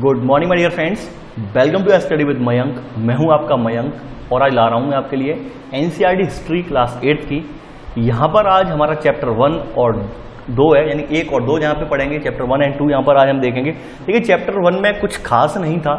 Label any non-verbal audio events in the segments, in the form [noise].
Good morning my dear friends welcome to study with Mayank मैं हूँ आपका मयंक और आज ला रहा हूँ मैं आपके लिए एनसीईआरटी हिस्ट्री क्लास एट की। यहाँ पर आज हमारा चैप्टर वन और दो है, यानी एक और दो जहाँ पे पढ़ेंगे चैप्टर वन एंड टू यहाँ पर आज हम देखेंगे। देखिए चैप्टर वन में कुछ खास नहीं था।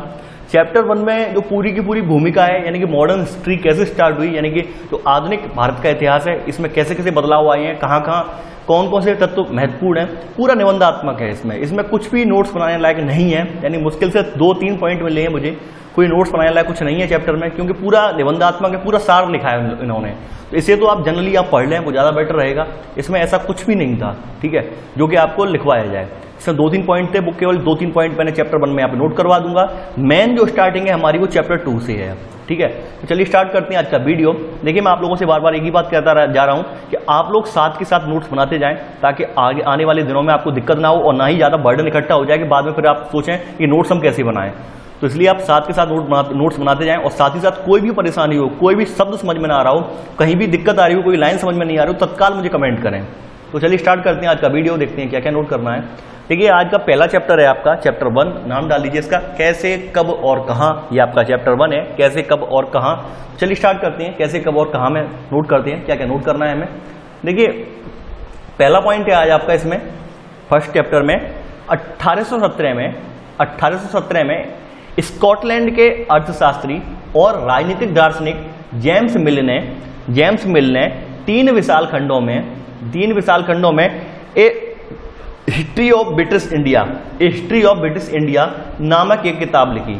चैप्टर वन में जो पूरी की पूरी भूमिका है, यानी कि मॉडर्न हिस्ट्री कैसे स्टार्ट हुई, यानी कि जो आधुनिक भारत का इतिहास है, इसमें कैसे कैसे बदलाव आए हैं, कहाँ कहाँ, कौन कौन से तत्व महत्वपूर्ण है, पूरा निबंधात्मक है इसमें। इसमें कुछ भी नोट्स बनाने लायक नहीं है, यानी मुश्किल से दो तीन पॉइंट मिले हैं मुझे, कोई नोट्स बनाने लायक कुछ नहीं है चैप्टर में, क्योंकि पूरा निबंधात्मक है, पूरा सार लिखा है इन्होंने। तो इसे तो आप जनरली आप पढ़ लें, वो ज़्यादा बेटर रहेगा। इसमें ऐसा कुछ भी नहीं था, ठीक है, जो कि आपको लिखवाया जाए। इसमें दो तीन पॉइंट थे बुक केवल दो तीन पॉइंट मैंने चैप्टर वन में यहाँ पे नोट करवा दूँगा। मेन जो स्टार्टिंग है हमारी वो चैप्टर टू से है। ठीक है? तो चलिए स्टार्ट करते हैं आज का वीडियो देखिए मैं आप लोगों से बार बार एक ही बात कहता जा रहा हूँ कि आप लोग साथ के साथ नोट्स बनाते जाएँ ताकि आगे आने वाले दिनों में आपको दिक्कत ना हो और ना ही ज़्यादा बर्डन इकट्ठा हो जाए कि बाद में फिर आप सोचें कि नोट्स हम कैसे बनाएँ। तो इसलिए आप साथ के साथ नोट बना, नोट्स बनाते जाएँ और साथ ही साथ कोई भी परेशानी हो कोई भी शब्द समझ में ना आ रहा हो कहीं भी दिक्कत आ रही हो कोई लाइन समझ में नहीं आ रही हो तत्काल मुझे कमेंट करें। तो चलिए स्टार्ट करते हैं आज का वीडियो देखते हैं क्या क्या नोट करना है। देखिए, आज का पहला चैप्टर है आपका चैप्टर वन नाम डाल लीजिए इसका, कैसे, कब और कहा, ये आपका चैप्टर वन है, कैसे, कब और कहा। चलिए स्टार्ट करते हैं, कैसे, कब और कहा में नोट करते हैं क्या क्या नोट करना है हमें। देखिए, पहला पॉइंट है आज आपका इसमें फ़र्स्ट चैप्टर में 1817 में 1817 में स्कॉटलैंड के अर्थशास्त्री और राजनीतिक दार्शनिक जेम्स मिल ने, जेम्स मिल ने तीन विशाल खंडों में, तीन विशाल खंडों में a history of British India history of British India नामक एक किताब लिखी।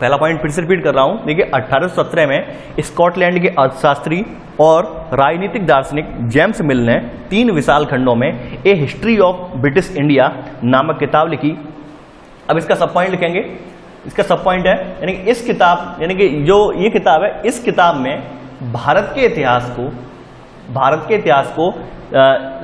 पहला पॉइंट फिर से रिपीट कर रहा हूँ। देखिए 1817 में स्कॉटलैंड के अर्थशास्त्री और राजनीतिक दार्शनिक जेम्स मिल ने तीन विशाल खंडों में a history of British India नामक किताब लिखी। अब इसका सब पॉइंट लिखेंगे। इसका सब पॉइंट है, यानी कि इस किताब, यानी कि जो ये किताब है, इस किताब में भारत के इतिहास को, भारत के इतिहास को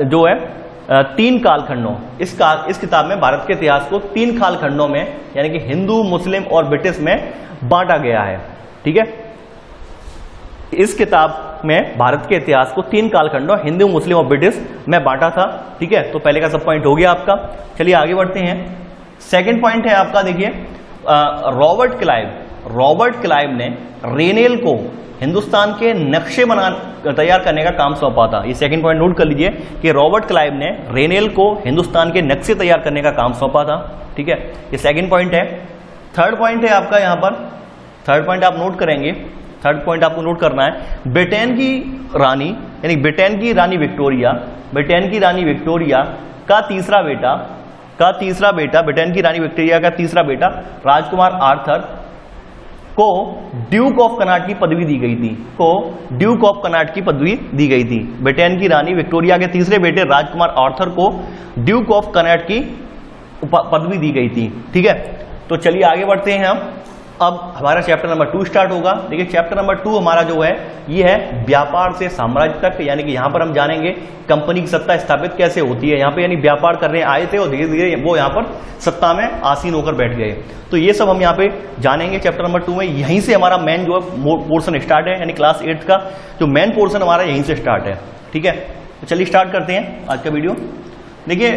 जो है तीन कालखंडों। इस काल इस किताब में, भारत के इतिहास को तीन कालखंडों में, यानी कि हिंदू, मुस्लिम और ब्रिटिश में बांटा गया है। ठीक है? इस किताब में भारत के इतिहास को तीन कालखंडों, हिंदू, मुस्लिम और ब्रिटिश में बांटा था। ठीक है? तो पहले का सब पॉइंट हो गया आपका। चलिए आगे बढ़ते हैं। सेकेंड पॉइंट है आपका, देखिए रॉबर्ट क्लाइव। रॉबर्ट क्लाइव ने रेनेल को हिंदुस्तान के नक्शे बना, तैयार करने का काम सौंपा था। ये सेकंड पॉइंट नोट कर लीजिए कि रॉबर्ट क्लाइव ने रेनेल को हिंदुस्तान के नक्शे तैयार करने का काम सौंपा था, ठीक है? ये सेकंड पॉइंट है। थर्ड पॉइंट है आपका यहाँ पर। थर्ड पॉइंट आप नोट करेंगे। थर्ड पॉइंट आपको नोट करना है। ब्रिटेन की रानी, यानी ब्रिटेन की रानी विक्टोरिया, ब्रिटेन की रानी विक्टोरिया का तीसरा बेटा, का तीसरा बेटा, ब्रिटेन की रानी विक्टोरिया का तीसरा बेटा राजकुमार आर्थर को ड्यूक ऑफ़ कनाट की पदवी दी गई थी। को ड्यूक ऑफ़ कनाट की पदवी दी गई थी। ब्रिटेन की रानी विक्टोरिया के तीसरे बेटे राजकुमार आर्थर को ड्यूक ऑफ़ कनाट की पदवी दी गई थी। ठीक है? तो चलिए आगे बढ़ते हैं हम। अब हमारा चैप्टर नंबर टू स्टार्ट होगा। देखिए चैप्टर नंबर टू हमारा जो है, ये है व्यापार से साम्राज्य तक, यानी कि यहाँ पर हम जानेंगे कंपनी की सत्ता स्थापित कैसे होती है। यहाँ पे यानी व्यापार करने आए थे और धीरे धीरे वो यहाँ पर सत्ता में आसीन होकर बैठ गए। तो ये सब हम यहाँ पे जानेंगे चैप्टर नंबर टू में। यहीं से हमारा मेन जो है पोर्सन स्टार्ट है, यानी क्लास एट्थ का, जो मेन पोर्सन हमारा यहीं से स्टार्ट है। ठीक है? तो चलिए स्टार्ट करते हैं आज का वीडियो देखिए,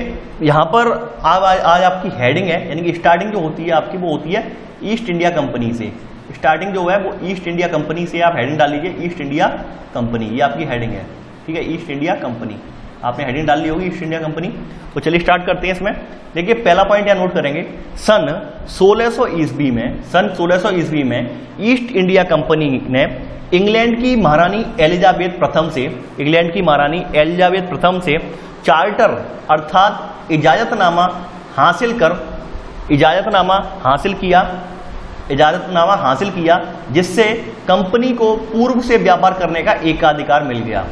यहाँ पर आज आज आपकी हेडिंग है, यानी कि स्टार्टिंग जो होती है आपकी, वो होती है ईस्ट इंडिया कंपनी से। स्टार्टिंग जो है, वो ईस्ट इंडिया कंपनी से आप हेडिंग डाल लीजिए ईस्ट इंडिया कंपनी ये आपकी हेडिंग है। ठीक है ईस्ट इंडिया कंपनी आपने हेडिंग डाल ली होगी ईस्ट इंडिया कंपनी तो चलिए स्टार्ट करते हैं इसमें। देखिए, पहला पॉइंट यहाँ नोट करेंगे। सन 1600 ईस्वी में, सन 1600 ईस्वी में ईस्ट इंडिया कंपनी ने इंग्लैंड की महारानी एलिजाबेथ प्रथम से इंग्लैंड की महारानी एलिजाबेथ प्रथम से चार्टर अर्थात इजाजतनामा हासिल कर, इजाजतनामा हासिल किया, इजाजतनामा हासिल किया, जिससे कंपनी को पूर्व से व्यापार करने का एकाधिकार मिल गया।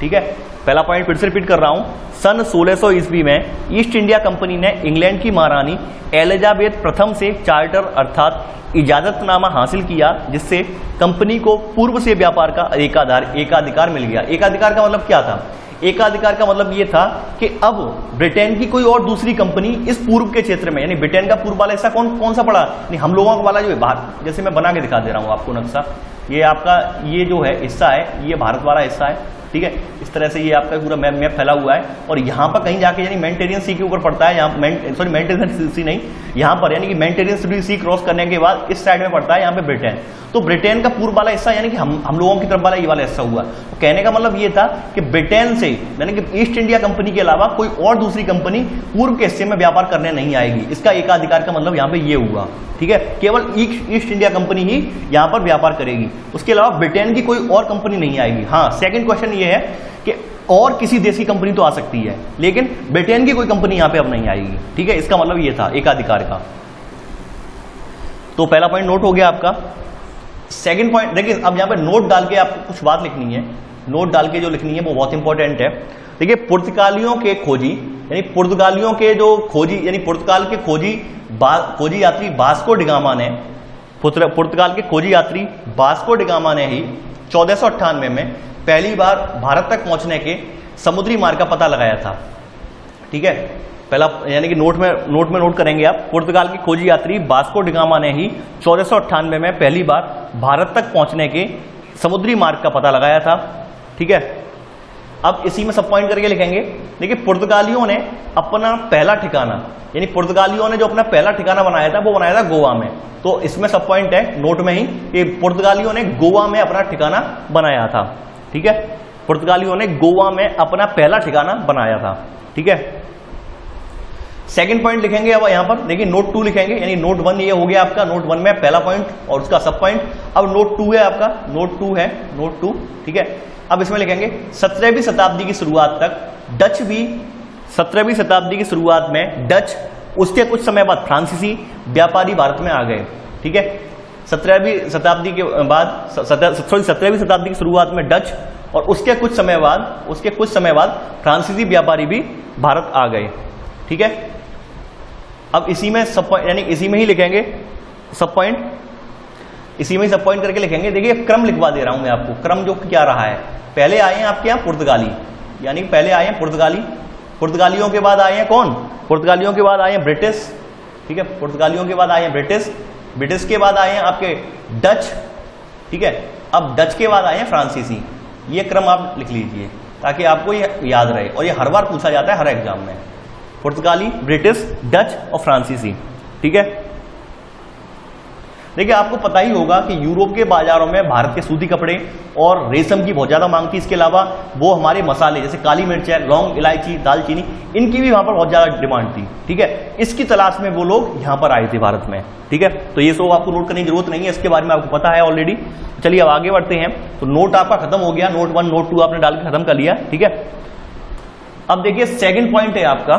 ठीक है? पहला पॉइंट फिर से रिपीट कर रहा हूँ। सन 1600 ईस्वी में ईस्ट इंडिया कंपनी ने इंग्लैंड की महारानी एलिजाबेथ प्रथम से चार्टर अर्थात इजाजतनामा हासिल किया, जिससे कंपनी को पूर्व से व्यापार का एकाधार, एकाधिकार मिल गया। एकाधिकार का मतलब क्या था? एकाधिकार का मतलब ये था कि अब ब्रिटेन की कोई और दूसरी कंपनी इस पूर्व के क्षेत्र में, यानी ब्रिटेन का पूर्व वाला ऐसा कौन कौन सा पड़ा? नहीं हम लोगों वाला जो है, भारत। जैसे मैं बना के दिखा दे रहा हूँ आपको नक्शा। ये आपका, ये जो है हिस्सा है, ये भारत वाला हिस्सा है। ठीक है? इस तरह से ये आपका पूरा मैप मैप फैला हुआ है। और यहाँ पर कहीं जाके यानी मेंटेरियन सी के ऊपर पड़ता है, यहाँ सॉरी मेंटेरियन सी नहीं, यहाँ पर यानी कि मेंटेरियन सी क्रॉस करने के बाद इस साइड में पड़ता है, यहाँ पे ब्रिटेन तो ब्रिटेन का पूर्व वाला हिस्सा यानी कि हम हम लोगों की तरफ़ वाला ये वाला हिस्सा हुआ। तो कहने का मतलब ये था कि ब्रिटेन से यानी कि ईस्ट इंडिया कंपनी के अलावा कोई और दूसरी कंपनी पूर्व के हिस्से में व्यापार करने नहीं आएगी। इसका एकाधिकार का मतलब यहाँ पे ये हुआ। ठीक है? केवल ईस्ट इंडिया कंपनी ही यहाँ पर व्यापार करेगी। उसके अलावा ब्रिटेन की कोई और कंपनी नहीं आएगी। हाँ सेकंड क्वेश्चन ये है कि और किसी देश की कंपनी तो आ सकती है, लेकिन ब्रिटेन की कोई कंपनी यहाँ पे अब नहीं आएगी। ठीक है, इसका मतलब ये था, एकाधिकार का। तो पहला पॉइंट नोट हो गया आपका। सेकंड पॉइंट देखिए, अब यहाँ पे नोट डाल के आपको कुछ बात लिखनी है। नोट डाल के जो लिखनी है वो बहुत इंपॉर्टेंट है। देखिए, पुर्तगालियों के खोजी, यानी पुर्तगालियों के जो खोजी, यानी पुर्तगाल के खोजी खोजी यात्री बास्को डिगामा ने पुर्तगाल के खोजी यात्री बास्को डिगामा ने ही चौदह में पहली बार भारत तक पहुँचने के समुद्री मार्ग का पता लगाया था। ठीक है? पहला, यानी कि नोट में नोट में नोट करेंगे आप। पुर्तगाल की खोजी यात्री बास्को डिगामा ने ही चौदह में पहली बार भारत तक पहुँचने के समुद्री मार्ग का पता लगाया था। ठीक है? अब इसी में सब पॉइंट करके लिखेंगे। देखिए, पुर्तगालियों ने अपना पहला ठिकाना, यानी पुर्तगालियों ने जो अपना पहला ठिकाना बनाया था, वो बनाया था गोवा में। तो इसमें सब पॉइंट है नोट में ही, कि पुर्तगालियों ने गोवा में अपना ठिकाना बनाया था। ठीक है? पुर्तगालियों ने गोवा में अपना पहला ठिकाना बनाया था। ठीक है? सेकंड पॉइंट लिखेंगे अब यहाँ पर। देखिए नोट टू लिखेंगे, यानी नोट वन ये हो गया आपका नोट वन में पहला पॉइंट और उसका सब पॉइंट अब नोट टू है आपका नोट टू है नोट टू ठीक है? अब इसमें लिखेंगे, सत्रहवीं शताब्दी की शुरुआत तक डच भी सत्रहवीं शताब्दी की शुरुआत में डच, उसके कुछ समय बाद फ्रांसीसी व्यापारी भारत में आ गए, ठीक है? सत्रहवीं शताब्दी के बाद सॉरी, सत्रहवीं शताब्दी की शुरुआत में डच और उसके कुछ समय बाद, उसके कुछ समय बाद फ्रांसीसी व्यापारी भी भारत आ गए, ठीक है? अब इसी में सब यानी इसी में ही लिखेंगे, सब पॉइंट इसी में सब पॉइंट करके लिखेंगे। देखिए, क्रम लिखवा दे रहा हूँ मैं आपको। क्रम जो क्या रहा है? पहले आए हैं आपके यहाँ पुर्तगाली। यानी पहले आए हैं पुर्तगाली। पुर्तगालियों के बाद आए हैं कौन? पुर्तगालियों के बाद आए हैं ब्रिटिश। ठीक है? पुर्तगालियों के बाद आए हैं ब्रिटिश। ब्रिटिश के बाद आए हैं आपके डच। ठीक है? अब डच के बाद आए हैं फ्रांसीसी। ये क्रम आप लिख लीजिए, ताकि आपको ये याद रहे। और ये हर बार पूछा जाता है हर एग्ज़ाम में। पुर्तगाली, ब्रिटिश, डच और फ्रांसीसी। ठीक है? देखिए, आपको पता ही होगा कि यूरोप के बाजारों में भारत के सूती कपड़े और रेशम की बहुत ज़्यादा मांग थी। इसके अलावा वो हमारे मसाले, जैसे काली मिर्च है, लौंग, इलायची, दालचीनी, इनकी भी वहाँ पर बहुत ज़्यादा डिमांड थी, ठीक है? इसकी तलाश में वो लोग यहाँ पर आए थे भारत में, ठीक है? तो ये सब आपको नोट करने की ज़रूरत नहीं है, इसके बारे में आपको पता है ऑलरेडी चलिए, अब आगे बढ़ते हैं। तो नोट आपका खत्म हो गया नोट वन नोट टू आपने डाल के खत्म कर लिया, ठीक है? अब देखिए सेकेंड पॉइंट है आपका।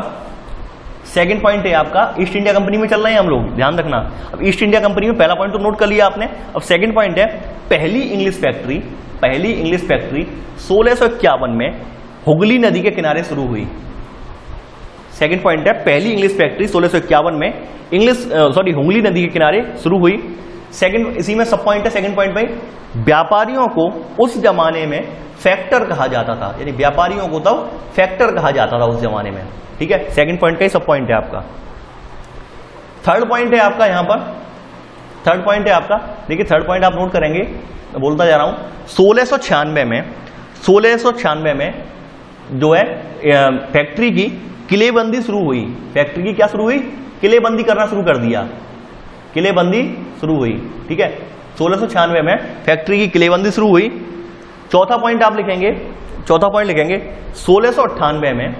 सेकंड पॉइंट है आपका ईस्ट इंडिया कंपनी में चल रहे हैं हम लोग, ध्यान रखना। अब ईस्ट इंडिया कंपनी में पहला पॉइंट तो नोट कर लिया आपने। अब सेकंड पॉइंट है, पहली इंग्लिश फैक्ट्री पहली इंग्लिश फैक्ट्री सोलह में हुगली नदी के किनारे शुरू हुई। सेकेंड पॉइंट है, पहली इंग्लिश फैक्ट्री सोलह में इंग्लिश सॉरी हुगली नदी के किनारे शुरू हुई। सेकंड इसी में सब पॉइंट है सेकंड पॉइंट भाई। व्यापारियों को उस जमाने में फैक्टर कहा जाता था। यानी व्यापारियों को तब फैक्टर कहा जाता था उस जमाने में। ठीक है? सेकंड पॉइंट का ही सब पॉइंट है आपका। थर्ड पॉइंट है आपका यहाँ पर। थर्ड पॉइंट है आपका। देखिए थर्ड पॉइंट आप नोट करेंगे। बोलता जा रहा हूँ। सोलह में सोलह में जो है फैक्ट्री की किलेबंदी शुरू हुई। फैक्ट्री की क्या शुरू हुई? किलेबंदी करना शुरू कर दिया। किलेबंदी शुरू हुई, ठीक है? सोलह में फैक्ट्री की किलेबंदी शुरू हुई। चौथा पॉइंट आप लिखेंगे, चौथा पॉइंट लिखेंगे, सोलह में,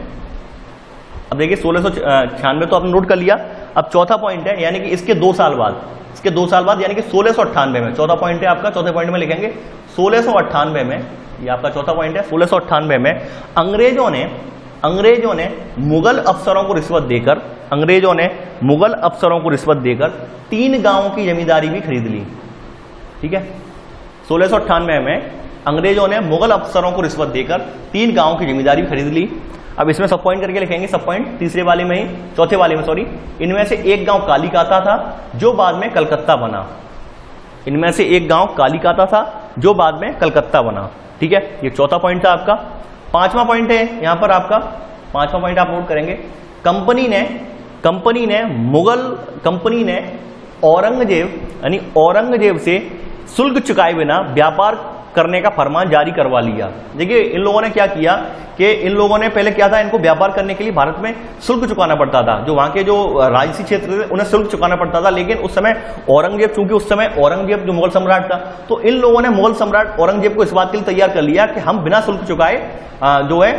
अब देखिए सोलह तो आपने नोट कर लिया, अब चौथा पॉइंट है, यानी कि इसके दो साल बाद, इसके दो साल बाद यानी कि सोलह में, चौथा पॉइंट है आपका, चौथे पॉइंट में लिखेंगे, सोलह में, ये आपका चौथा पॉइंट है, सोलह में अंग्रेज़ों ने अंग्रेज़ों ने मुगल अफसरों को रिश्वत देकर, अंग्रेज़ों ने मुगल अफसरों को रिश्वत देकर तीन गाँवों की जमींदारी भी खरीद ली। ठीक है? सोलह में अंग्रेज़ों ने मुगल अफसरों को रिश्वत देकर तीन गाँवों की जमींदारी खरीद ली। अब इसमें सब पॉइंट करके लिखेंगे, सब पॉइंट तीसरे वाले में ही, चौथे वाले में सॉरी इनमें से एक गाँव कालिकाता था, जो बाद में कलकत्ता बना। इनमें से एक गाँव कालिकाता था, जो बाद में कलकत्ता बना। ठीक है? ये चौथा पॉइंट था आपका। पांचवा पॉइंट है, यहाँ पर आपका पांचवा पॉइंट आप नोट करेंगे। कंपनी ने कंपनी ने मुगल, कंपनी ने औरंगज़ेब, यानी औरंगज़ेब से शुल्क चुकाए बिना व्यापार करने का फरमान जारी करवा लिया। देखिए, इन लोगों ने क्या किया कि इन लोगों ने पहले क्या था, इनको व्यापार करने के लिए भारत में शुल्क चुकाना पड़ता था। जो वहाँ के जो राजसी क्षेत्र थे, उन्हें शुल्क चुकाना पड़ता था, लेकिन उस समय औरंगज़ेब, चूँकि उस समय औरंगज़ेब जो मुगल सम्राट था तो इन लोगों ने मुगल सम्राट औरंगज़ेब को इस बात के लिए तैयार कर लिया कि हम बिना शुल्क चुकाए जो है,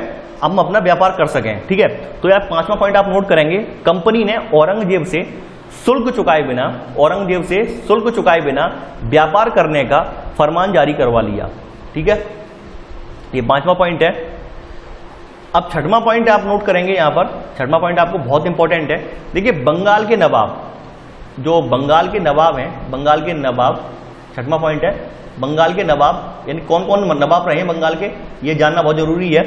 हम अपना व्यापार कर सकें। ठीक है? तो यार, पांचवा पॉइंट आप नोट करेंगे। कंपनी ने औरंगज़ेब से शुल्क चुकाए बिना, औरंगज़ेब से शुल्क चुकाए बिना व्यापार करने का फरमान जारी करवा लिया। ठीक है? ये पांचवा पॉइंट है। अब छठवा पॉइंट आप नोट करेंगे यहाँ पर। छठवा पॉइंट आपको बहुत इंपॉर्टेंट है। देखिए, बंगाल के नवाब, जो बंगाल के नवाब हैं, बंगाल के नवाब, छठवा पॉइंट है। बंगाल के नवाब, यानी कौन कौन नवाब रहे हैं बंगाल के, ये जानना बहुत ज़रूरी है।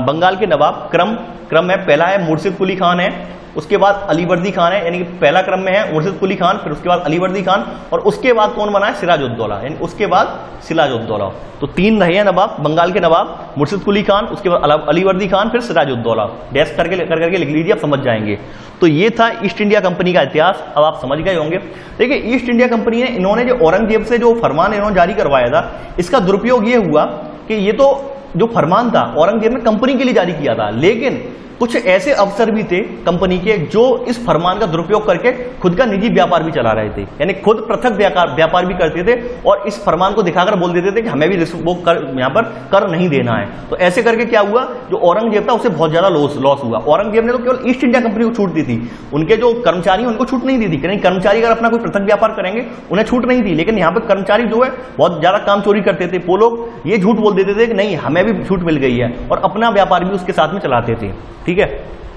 बंगाल के नवाब क्रम क्रम है। पहला है मुर्शिद कुली खान है। उसके बाद अलीवर्दी खान है, यानी कि पहला क्रम में है, मुर्शिद कुली खान, फिर उसके बाद अलीवर्दी खान, और उसके बाद कौन बना है? सिराजुद्दौला, यानी उसके बाद सिराजुद्दौला। तो तीन रहे हैं नवाब, बंगाल के नवाब, मुर्शिद कुली खान, उसके बाद अलीवर्दी खान, फिर सिराजुद्दौला। डैश करके कर करके लिख लीजिए, आप समझ जाएँगे। तो ये था ईस्ट इंडिया कंपनी का इतिहास, अब आप समझ गए होंगे। देखिए, ईस्ट इंडिया कंपनी ने, इन्होंने जो औरंगज़ेब से जो फरमान इन्होंने जारी करवाया था, इसका दुरुपयोग ये हुआ कि ये तो जो फरमान था, औरंगज़ेब ने कंपनी के लिए जारी किया था, लेकिन कुछ ऐसे अफसर भी थे कंपनी के जो इस फरमान का दुरुपयोग करके खुद का निजी व्यापार भी चला रहे थे। यानी खुद पृथक व्यापार भी करते थे और इस फरमान को दिखाकर बोल देते थे कि हमें भी वो कर, यहाँ पर कर नहीं देना है। तो ऐसे करके क्या हुआ? जो औरंगज़ेब था, उसे बहुत ज़्यादा लॉस लॉस हुआ। औरंगज़ेब ने तो केवल ईस्ट इंडिया कंपनी को छूट दी थी। उनके जो कर्मचारी उनको छूट नहीं दी थी। कहीं कर्मचारी अगर अपना कोई पृथक व्यापार करेंगे, उन्हें छूट नहीं थी लेकिन यहाँ पर कर्मचारी जो है, बहुत ज़्यादा काम चोरी करते थे। वो लोग ये झूठ बोल देते थे कि नहीं, हमें भी छूट मिल गई है। और अपना व्यापार भी उसके साथ में चलाते थे। ठीक है?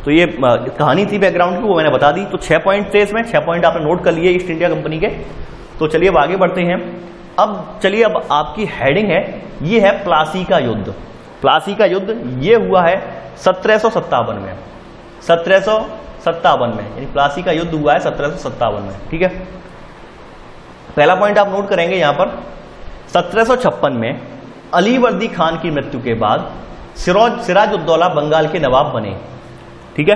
तो ये कहानी थी बैकग्राउंड की, वो मैंने बता दी। तो छह पॉइंट थे इसमें, छह पॉइंट आपने नोट कर लिए ईस्ट इंडिया कंपनी के। तो चलिए अब आगे बढ़ते हैं अब चलिए, अब आपकी हेडिंग है, ये है प्लासी का युद्ध। प्लासी का युद्ध, ये हुआ है सत्रह में। सत्रह में, यानी प्लासी का युद्ध हुआ है सत्रह में, ठीक है? पहला पॉइंट आप नोट करेंगे यहाँ पर। सत्रह में अलीवर्दी खान की मृत्यु के बाद सिराज, सिराजुद्दौला बंगाल के नवाब बने। ठीक है?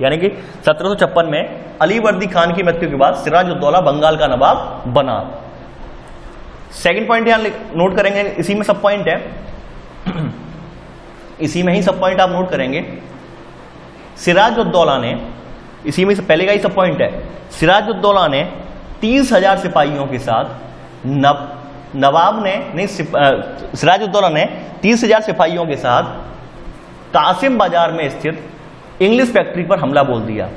यानी कि सत्रह सौ छप्पन में अलीवर्दी खान की मृत्यु के बाद सिराजुद्दौला बंगाल का नवाब बना। सेकंड पॉइंट यहाँ नोट करेंगे। इसी में सब पॉइंट है। [clears throat] इसी में ही सब पॉइंट आप नोट करेंगे। सिराजुद्दौला ने इसी में से पहले का ही सब पॉइंट है। सिराजुद्दौला ने तीस हज़ार सिपाहियों के साथ नव नवाब ने, नहीं सिराजुद्दौला ने तीस हज़ार सिपाहियों के साथ कासिम बाज़ार में स्थित इंग्लिश फैक्ट्री पर हमला बोल दिया।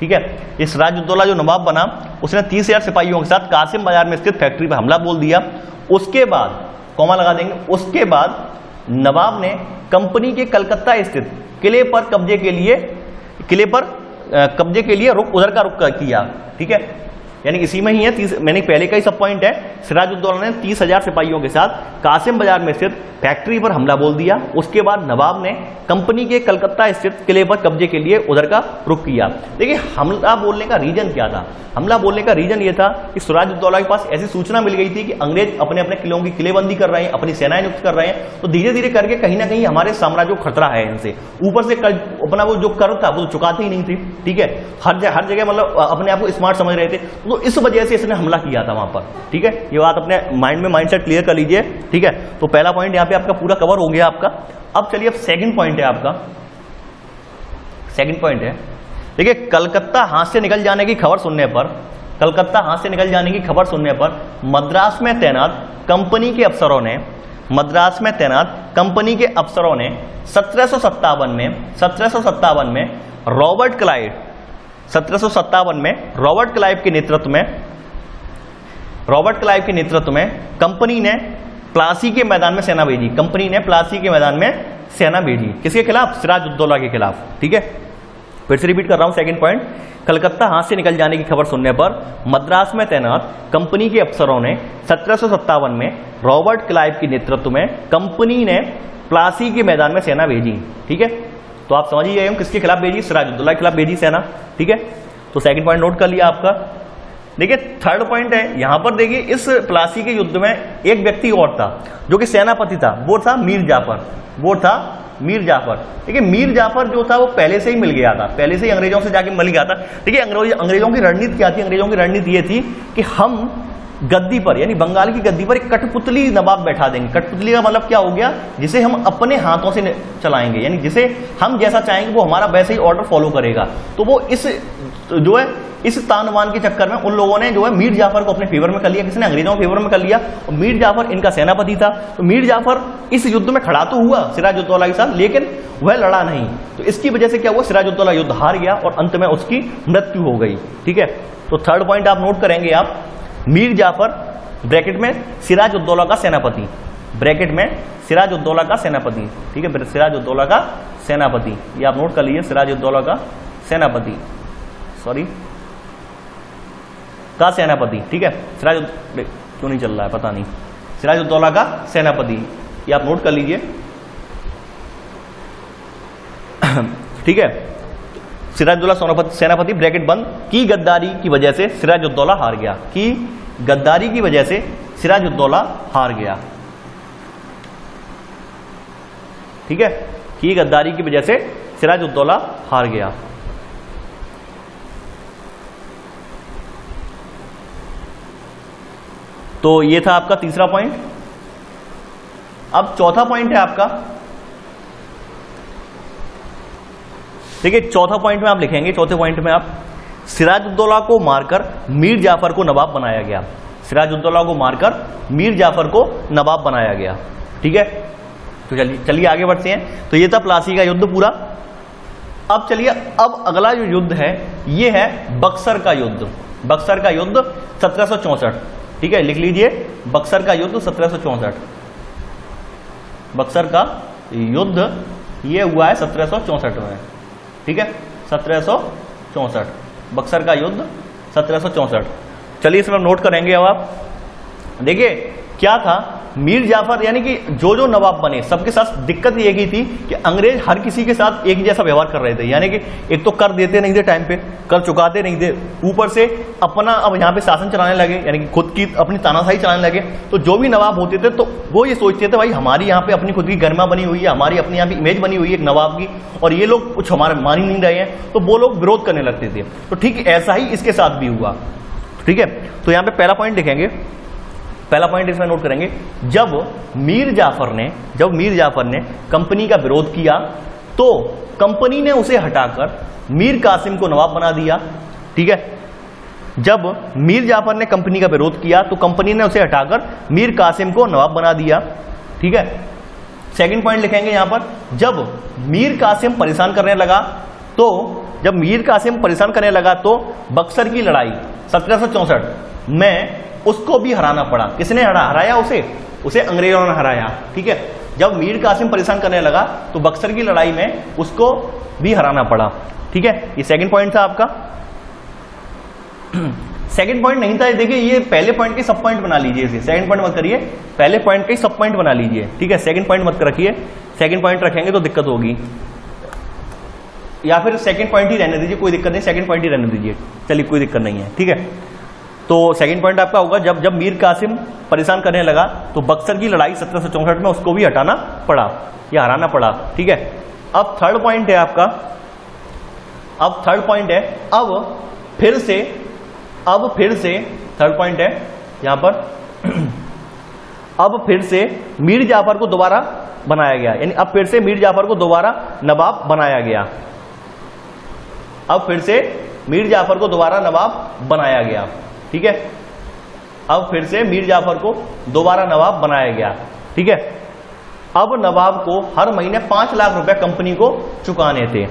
ठीक है? इस राजुद्दौला जो नवाब बना, उसने तीस हज़ार सिपाहियों के साथ कासिम बाज़ार में स्थित फैक्ट्री पर हमला बोल दिया। उसके बाद, कौमा लगा देंगे, उसके बाद नवाब ने कंपनी के कलकत्ता स्थित किले पर कब्जे के लिए, किले पर कब्जे के लिए रुख, उधर का रुख किया। ठीक है? यानी इसी में ही है, तीस, मैंने पहले का ही सब पॉइंट है। सिराजुद्दौला ने तीस हज़ार सिपाहियों के साथ कासिम बाज़ार में स्थित फैक्ट्री पर हमला बोल दिया। उसके बाद नवाब ने कंपनी के कलकत्ता स्थित किले पर कब्जे के लिए उधर का रुख किया। देखिए, हमला बोलने का रीजन क्या था? हमला बोलने का रीजन ये था कि सिराजुद्दौला के पास ऐसी सूचना मिल गई थी कि अंग्रेज़ अपने अपने किलों की किलेबंदी कर रहे हैं, अपनी सेनाएँ नियुक्त कर रहे हैं। तो धीरे धीरे करके कहीं ना कहीं हमारे साम्राज्य को खतरा है इनसे। ऊपर से अपना वो जो कर था, वो तो चुकाते ही नहीं थे। ठीक है? हर हर जगह मतलब अपने आप को स्मार्ट समझ रहे थे। तो इस वजह से इसने हमला किया था वहाँ पर, ठीक है? ये बात अपने माइंड में माइंडसेट क्लियर कर लीजिए, ठीक है? तो पहला पॉइंट यहाँ पे आपका पूरा कवर हो गया आपका। अब चलिए अब सेकंड पॉइंट है आपका। सेकंड पॉइंट है। देखिए, कलकत्ता हाथ से निकल जाने की खबर सुनने पर, कलकत्ता हाथ से निकल जाने की खबर सुनने पर मद्रास में तैनात कंपनी के अफसरों ने, मद्रास में तैनात कंपनी के अफसरों ने सत्रह सौ सत्तावन में, सत्रह में रॉबर्ट क्लाइड सत्रह में रॉबर्ट क्लाइव के नेतृत्व में, रॉबर्ट क्लाइव के नेतृत्व में कंपनी ने प्लासी के मैदान में सेना भेजी। कंपनी ने प्लासी के मैदान में सेना भेजी। किसके खिलाफ? सिराज उद्दौला के खिलाफ। ठीक है? फिर से रिपीट कर रहा हूँ सेकंड पॉइंट कलकत्ता हाथ से निकल जाने की खबर सुनने पर मद्रास में तैनात कंपनी के अफसरों ने सत्रह में रॉबर्ट क्लाइव के नेतृत्व में कंपनी ने प्लासी के मैदान में सेना भेजी। ठीक है? तो आप समझिए किसके खिलाफ भेजी सिराजुद्दौला के खिलाफ भेजी सेना, ठीक है? तो सेकंड पॉइंट नोट कर लिया आपका। देखिए थर्ड पॉइंट है, यहाँ पर देखिए, इस प्लासी के युद्ध में एक व्यक्ति और था, जो कि सेनापति था, वो था मीर जाफ़र, वो था मीर जाफ़र। देखिए, मीर जाफ़र जो था, वो पहले से ही मिल गया था, पहले से ही अंग्रेज़ों से जाके मिल गया था। देखिए अंग्रेज़ों की रणनीति क्या थी? अंग्रेज़ों की रणनीति ये थी कि हम गद्दी पर, यानी बंगाल की गद्दी पर एक कठपुतली नवाब बैठा देंगे। कठपुतली का मतलब क्या हो गया? जिसे हम अपने हाथों से चलाएँगे, यानी जिसे हम जैसा चाहेंगे वो हमारा वैसे ही ऑर्डर फॉलो करेगा। तो वो इस, जो है, इस तानवान के चक्कर में उन लोगों ने जो है, मीर जाफ़र को अपने फेवर में कर लिया किसने अंग्रेज़ों के फेवर में कर लिया, और मीर जाफ़र इनका सेनापति था। तो मीर जाफ़र इस युद्ध में खड़ा तो हुआ, सिराजुद्दौला के साथ, लेकिन वह लड़ा नहीं। तो इसकी वजह से क्या हुआ? सिराजुद्दौला युद्ध हार गया, और अंत में उसकी मृत्यु हो गई, ठीक है? तो थर्ड पॉइंट आप नोट करेंगे आप मीर जाफ़र, ब्रैकेट में सिराज उद्दौला का सेनापति। ब्रैकेट में सिराज उद्दौला का सेनापति। ठीक है सिराज उद्दौला का सेनापति। ये आप नोट कर लीजिए सिराज उद्दौला का सेनापति। सॉरी का सेनापति। ठीक है, सिराज क्यों नहीं चल रहा है? पता नहीं। सिराज उद्दौला का सेनापति। ये आप नोट कर लीजिए। [clears throat] ठीक है सिराजुद्दौला सोनापति सेनापति ब्रैकेट बंद। की गद्दारी की वजह से सिराजुद्दौला हार गया। की गद्दारी की वजह से सिराजुद्दौला हार गया। ठीक है? की गद्दारी की वजह से सिराजुद्दौला हार गया। तो ये था आपका तीसरा पॉइंट अब चौथा पॉइंट है आपका। देखिए, चौथा पॉइंट में आप लिखेंगे, चौथे पॉइंट में आप सिराजुद्दौला को मारकर मीर जाफ़र को नवाब बनाया गया। सिराजुद्दौला को मारकर मीर जाफ़र को नवाब बनाया गया। ठीक है? तो चलिए चलिए आगे बढ़ते हैं। तो ये था प्लासी का युद्ध पूरा। अब चलिए, अब अगला जो युद्ध है, ये है बक्सर का युद्ध। बक्सर का युद्ध सत्रह ठीक है? लिख लीजिए, बक्सर का युद्ध सत्रह बक्सर का युद्ध ये हुआ है सत्रह में। ठीक है? सत्रह बक्सर का युद्ध, सत्रह चलिए इसमें नोट करेंगे अब आप। देखिए, क्या था? मीर जाफ़र, यानी कि जो जो नवाब बने, सबके साथ दिक्कत ये की थी कि अंग्रेज़ हर किसी के साथ एक जैसा व्यवहार कर रहे थे। यानी कि एक तो कर देते नहीं थे टाइम पे, कर चुकाते नहीं थे। ऊपर से अपना अब यहाँ पे शासन चलाने लगे, यानी कि खुद की अपनी तानाशाही चलाने लगे। तो जो भी नवाब होते थे तो वो ये सोचते थे, भाई, हमारी यहाँ पे अपनी खुद की गरिमा बनी हुई है, हमारी अपनी यहाँ पे इमेज बनी हुई है एक नवाब की, और ये लोग कुछ हमारे मान ही नहीं रहे हैं। तो वो लोग विरोध करने लगते थे। तो ठीक ऐसा ही इसके साथ भी हुआ। ठीक है? तो यहाँ पे पहला पॉइंट लिखेंगे पहला पॉइंट इसमें नोट करेंगे। जब मीर जाफ़र ने, जब मीर जाफ़र ने कंपनी का विरोध किया तो कंपनी ने उसे हटाकर मीर कासिम को नवाब बना दिया। ठीक है? जब मीर जाफ़र ने कंपनी का विरोध किया तो कंपनी ने उसे हटाकर मीर कासिम को नवाब बना दिया। ठीक है? सेकंड पॉइंट लिखेंगे यहाँ पर। जब मीर कासिम परेशान करने लगा तो जब मीर कासिम परेशान करने लगा तो बक्सर की लड़ाई, सत्रह में उसको भी हराना पड़ा। किसने हरा? हराया उसे? उसे अंग्रेज़ों ने हराया, ठीक है? जब मीर कासिम परेशान करने लगा तो बक्सर की लड़ाई में उसको भी हराना पड़ा, ठीक है? ये सेकंड पॉइंट था आपका। [clears throat] सेकंड पॉइंट नहीं था, देखिए, ये पहले पॉइंट के सब पॉइंट बना लीजिए इसे। सेकंड पॉइंट मत करिए, पहले पॉइंट के सब पॉइंट बना लीजिए, ठीक है? सेकंड पॉइंट मत रखिए। सेकंड पॉइंट रखेंगे तो दिक्कत होगी। या फिर सेकंड पॉइंट ही रहने दीजिए, कोई दिक्कत नहीं सेकंड पॉइंट ही रहने दीजिए। चलिए, कोई दिक्कत नहीं है, ठीक है? तो सेकंड पॉइंट आपका होगा, जब जब मीर कासिम परेशान करने लगा तो बक्सर की लड़ाई सत्रह में उसको भी हटाना पड़ा, या हराना पड़ा, ठीक है? अब थर्ड पॉइंट है आपका, अब थर्ड पॉइंट है, अब फिर से, अब फिर से थर्ड पॉइंट है, यहाँ पर, [clears throat] अब फिर से मीर जाफ़र को दोबारा बनाया गया, यानी अब फिर से मीर जाफ़र को दोबारा नवाब बनाया गया। अब फिर से मीर जाफ़र को दोबारा नवाब बनाया गया। ठीक है? अब फिर से मीर जाफ़र को दोबारा नवाब बनाया गया। ठीक है? अब नवाब को हर महीने पाँच लाख रुपए कंपनी को चुकाने थे।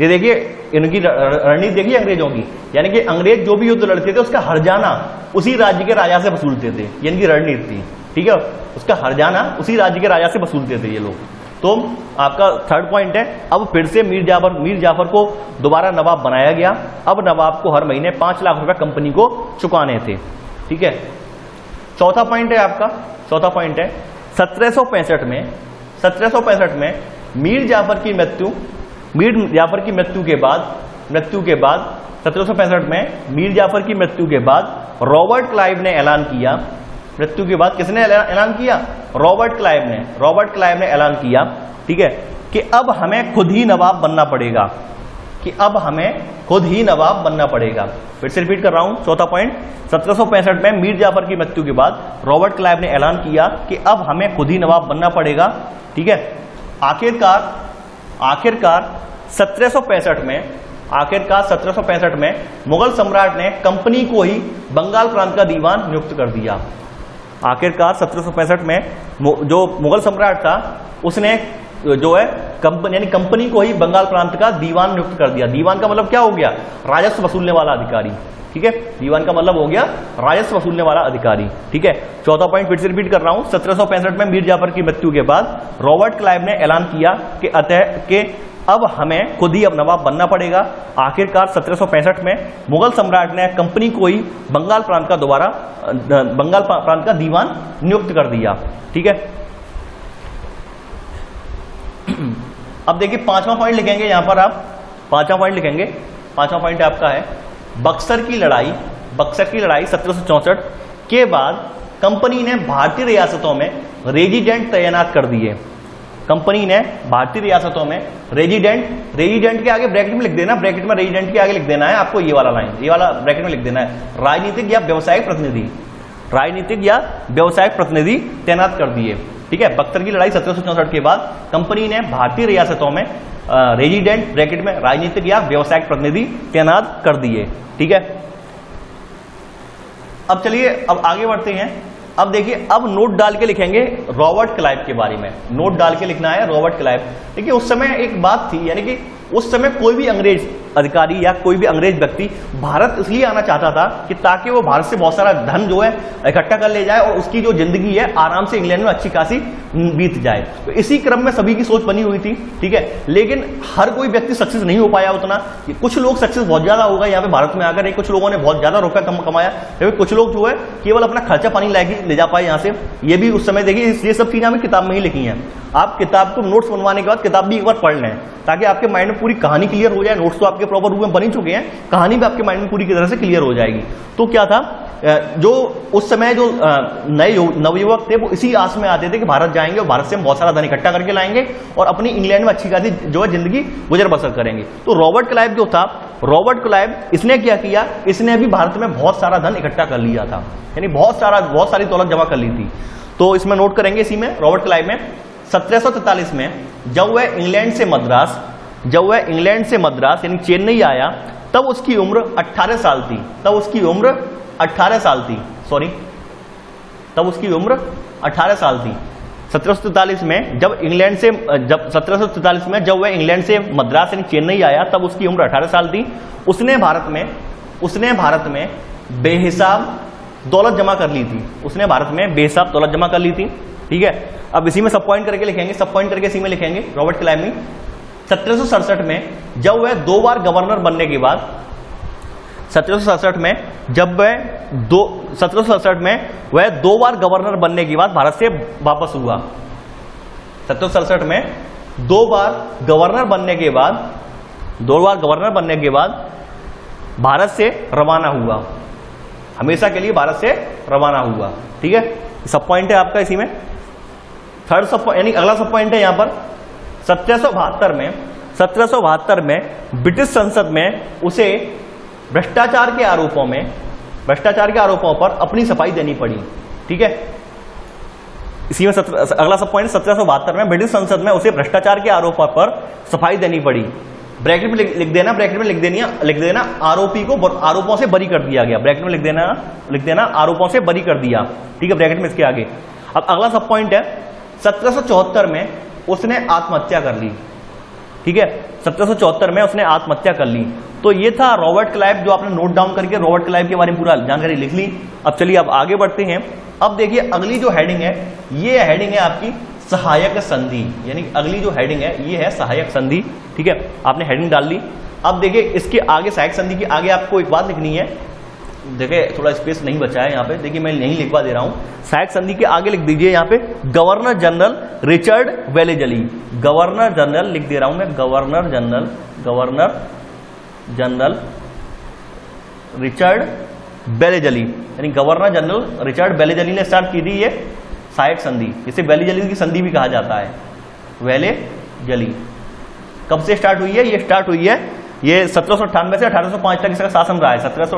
ये देखिए, इनकी रणनीति देखिए अंग्रेज़ों की। यानी कि अंग्रेज़ जो भी युद्ध लड़ते थे, उसका हरजाना उसी राज्य के राजा से वसूलते थे। इनकी रणनीति थी। ठीक है? उसका हरजाना उसी राज्य के राजा से वसूलते थे ये लोग। तो आपका थर्ड पॉइंट है, अब फिर से मीर जाफ़र मीर जाफ़र को दोबारा नवाब बनाया गया। अब नवाब को हर महीने पाँच लाख रुपए कंपनी को चुकाने थे। ठीक है? चौथा पॉइंट है आपका, चौथा पॉइंट है, सत्रह सौ पैंसठ में, सत्रह सौ पैंसठ में मीर जाफ़र की मृत्यु, मीर जाफ़र की मृत्यु के बाद, मृत्यु के बाद, सत्रह सौ पैंसठ में मीर जाफ़र की मृत्यु के बाद रॉबर्ट क्लाइव ने ऐलान किया। मृत्यु के बाद किसने ऐलान किया? रॉबर्ट क्लाइव ने। रॉबर्ट क्लाइव ने ऐलान किया, ठीक है, कि अब हमें खुद ही नवाब बनना पड़ेगा। कि अब हमें खुद ही नवाब बनना पड़ेगा। फिर से रिपीट कर रहा हूँ, चौथा पॉइंट सत्रह सौ पैंसठ में मीर जाफ़र की मृत्यु के बाद रॉबर्ट क्लाइव ने ऐलान किया कि अब हमें खुद ही नवाब बनना पड़ेगा, ठीक है। आखिरकार आखिरकार सत्रह सौ पैंसठ में, आखिरकार सत्रह सौ पैंसठ में मुगल सम्राट ने कंपनी को ही बंगाल प्रांत का दीवान नियुक्त कर दिया। आखिरकार सत्रह सौ पैंसठ में जो मुगल सम्राट था, उसने जो है, कंपनी, यानी कंपनी को ही बंगाल प्रांत का दीवान नियुक्त कर दिया। दीवान का मतलब क्या हो गया? राजस्व वसूलने वाला अधिकारी, ठीक है? दीवान का मतलब हो गया राजस्व वसूलने वाला अधिकारी, ठीक है? चौथा पॉइंट फिर से रिपीट कर रहा हूँ। सत्रह सौ पैंसठ में मीर जाफ़र की मृत्यु के बाद रॉबर्ट क्लाइव ने ऐलान किया कि अतः के अब हमें खुद ही अब नवाब बनना पड़ेगा। आखिरकार सत्रह सौ पैंसठ में मुगल सम्राट ने कंपनी को ही बंगाल प्रांत का दोबारा बंगाल प्रांत का दीवान नियुक्त कर दिया। ठीक है? अब देखिए, पांचवा पॉइंट लिखेंगे यहाँ पर आप। पांचवा पॉइंट लिखेंगे। पांचवा पॉइंट आपका है। बक्सर की लड़ाई, बक्सर की लड़ाई सत्रह के बाद कंपनी ने भारतीय रियासतों में रेजिडेंट तैनात कर दिए। कंपनी ने भारतीय रियासतों में रेजिडेंट रेजिडेंट के आगे ब्रैकेट में लिख देना ब्रैकेट में रेजिडेंट के आगे लिख देना है, आपको ये वाला लाइन ये वाला ब्रैकेट में लिख देना है। राजनीतिक या व्यवसायिक प्रतिनिधि, राजनीतिक या व्यवसायिक प्रतिनिधि तैनात कर दिए। ठीक है? बख्तर की लड़ाई सत्रह के बाद कंपनी ने भारतीय रियासतों में रेजिडेंट ब्रैकेट में राजनीतिक या व्यवसायिक प्रतिनिधि तैनात कर दिए। ठीक है? अब चलिए, अब आगे बढ़ते हैं। अब देखिए, अब नोट डाल के लिखेंगे रॉबर्ट क्लाइव के बारे में। नोट डाल के लिखना है रॉबर्ट क्लाइव देखिए, उस समय एक बात थी, यानी कि उस समय कोई भी अंग्रेज़ अधिकारी या कोई भी अंग्रेज़ व्यक्ति भारत इसलिए आना चाहता था कि ताकि वो भारत से बहुत सारा धन जो है इकट्ठा कर ले जाए और उसकी जो ज़िंदगी है आराम से इंग्लैंड में अच्छी खासी बीत जाए। तो इसी क्रम में सभी की सोच बनी हुई थी, ठीक है? लेकिन हर कोई व्यक्ति सक्सेस नहीं हो पाया उतना। कुछ लोग सक्सेस बहुत ज़्यादा होगा यहाँ पे भारत में आकर कुछ लोगों ने बहुत ज़्यादा रुपया कम कमाया। कुछ लोग जो है केवल अपना खर्चा पानी ले जा पाए यहाँ से। ये भी उस समय देखिए ये सब चीज़ें हमें किताब में ही लिखी है। आप किताब को नोट्स बनवाने के बाद किताब भी एक बार पढ़ लें, ताकि आपके माइंड में पूरी कहानी क्लियर हो जाए नोट्स तो आपके प्रॉपर रूप में बनी चुके हैं, कहानी भी आपके माइंड में पूरी तरह से क्लियर हो जाएगी। तो क्या था जो उस समय जो नए नवयुवक थे, वो इसी आस में आते थे कि भारत जाएँगे और भारत से हम बहुत सारा धन इकट्ठा करके लाएँगे और अपनी इंग्लैंड में अच्छी खासी जो है ज़िंदगी गुजर बसर करेंगे। तो रॉबर्ट क्लाइव जो था, रॉबर्ट क्लाइव इसने क्या किया, इसने भी भारत में बहुत सारा धन इकट्ठा कर लिया था। यानी बहुत सारा, बहुत सारी दौलत जमा कर ली थी। तो इसमें नोट करेंगे इसी में, रॉबर्ट क्लाइव में, सत्रह में जब वह इंग्लैंड से मद्रास जब वह इंग्लैंड से मद्रास, यानी चेन्नई आया, तब उसकी उम्र 18 साल थी। तब उसकी उम्र 18 साल थी। सॉरी तब उसकी उम्र 18 साल थी। सत्रह में जब इंग्लैंड से, जब, सत्रह में जब वह इंग्लैंड से मद्रास, यानी चेन्नई आया, तब उसकी उम्र 18 साल थी। उसने भारत में, उसने भारत में बेहिसाब दौलत जमा कर ली थी। उसने भारत में बेहिसाब दौलत जमा कर ली थी। ठीक है? अब इसी में सब पॉइंट करके लिखेंगे सब पॉइंट करके इसी में लिखेंगे। रॉबर्ट क्लाइमी सत्रह में जब वह दो बार गवर्नर बनने के बाद, सत्रह सौ सड़सठ में जब वह दो, सत्रह में वह दो बार गवर्नर बनने के बाद भारत से वापस हुआ। सत्रह में दो बार गवर्नर बनने के बाद, दो बार गवर्नर बनने के बाद भारत से रवाना हुआ। हमेशा के लिए भारत से रवाना हुआ। ठीक है? सब पॉइंट है आपका इसी में? थर्ड सब यानी अगला सब पॉइंट है यहाँ पर। सत्रह सौ बहत्तर में, सत्रह में ब्रिटिश संसद में उसे भ्रष्टाचार के आरोपों में, भ्रष्टाचार के आरोपों पर अपनी सफ़ाई देनी पड़ी, ठीक है? इसी में अगला सब पॉइंट सत्रह में ब्रिटिश संसद में उसे भ्रष्टाचार के आरोपों पर सफ़ाई देनी पड़ी। ब्रैकेट में लिख देना, ब्रैकेट में लिख देनी लिख देना आरोपी को आरोपों से बरी कर दिया गया। ब्रैकेट में लिख देना लिख देना आरोपों से बरी कर दिया, ठीक है? ब्रैकेट में इसके आगे। अब अगला सब पॉइंट है, सत्रह सौ चौहत्तर में उसने आत्महत्या कर ली। ठीक है? सत्रह में उसने आत्महत्या कर ली। तो ये था रॉबर्ट क्लाइव जो आपने नोट डाउन करके रॉबर्ट क्लाइव के बारे में पूरा जानकारी लिख ली। अब चलिए अब आगे बढ़ते हैं। अब देखिए, अगली जो हेडिंग है, ये हेडिंग है आपकी सहायक संधि। यानी अगली जो हेडिंग है, ये है सहायक संधि। ठीक है? आपने हेडिंग डाल ली। अब देखिए, इसके आगे सहायक संधि के आगे आपको एक बात लिखनी है। देखिए, थोड़ा स्पेस नहीं बचा है यहाँ पे। देखिए, मैं नहीं लिखवा दे रहा हूँ। सहायक संधि के आगे लिख दीजिए यहाँ पे, governor general Richard Wellesley. Governor general लिख दे रहा हूँ मैं, governor general governor general Richard Wellesley यानी गवर्नर जनरल रिचर्ड बेलेजली ने स्टार्ट की थी ये सहायक संधि। इसे बेलेजली की संधि भी कहा जाता है। वेले जली कब से स्टार्ट हुई है? ये स्टार्ट हुई है ये सत्रह से अठारह तक इसका शासन रहा है। सत्रह से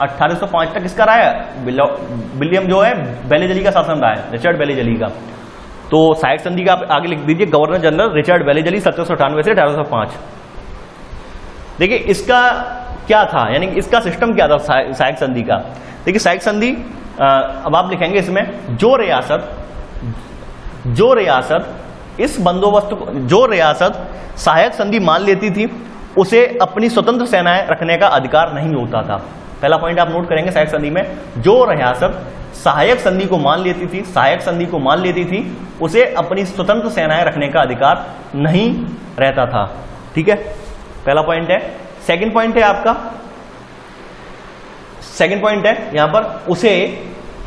1805 तक इसका रहा है। विलियम जो है, बेलेजली का शासन रहा है, रिचर्ड बेलेजली का। तो सहायक संधि का आप आगे लिख दीजिए, गवर्नर जनरल रिचर्ड बेलेजली सत्रह से अठारह देखिए, इसका क्या था? यानी इसका सिस्टम क्या था सहायक संधि का? देखिए, सहायक संधि अब आप लिखेंगे इसमें, जो रियासत जो रियासत, इस बंदोबस्त को, जो रियासत सहायक संधि मान लेती थी उसे अपनी स्वतंत्र सेनाएँ रखने का अधिकार नहीं होता था। पहला पॉइंट आप नोट करेंगे सहायक संधि में, जो रियासत सहायक संधि को मान लेती थी, सहायक संधि को मान लेती थी, उसे अपनी स्वतंत्र सेनाएँ रखने का अधिकार नहीं रहता था। ठीक है? पहला पॉइंट है। सेकंड पॉइंट है आपका। सेकंड पॉइंट है, यहाँ पर उसे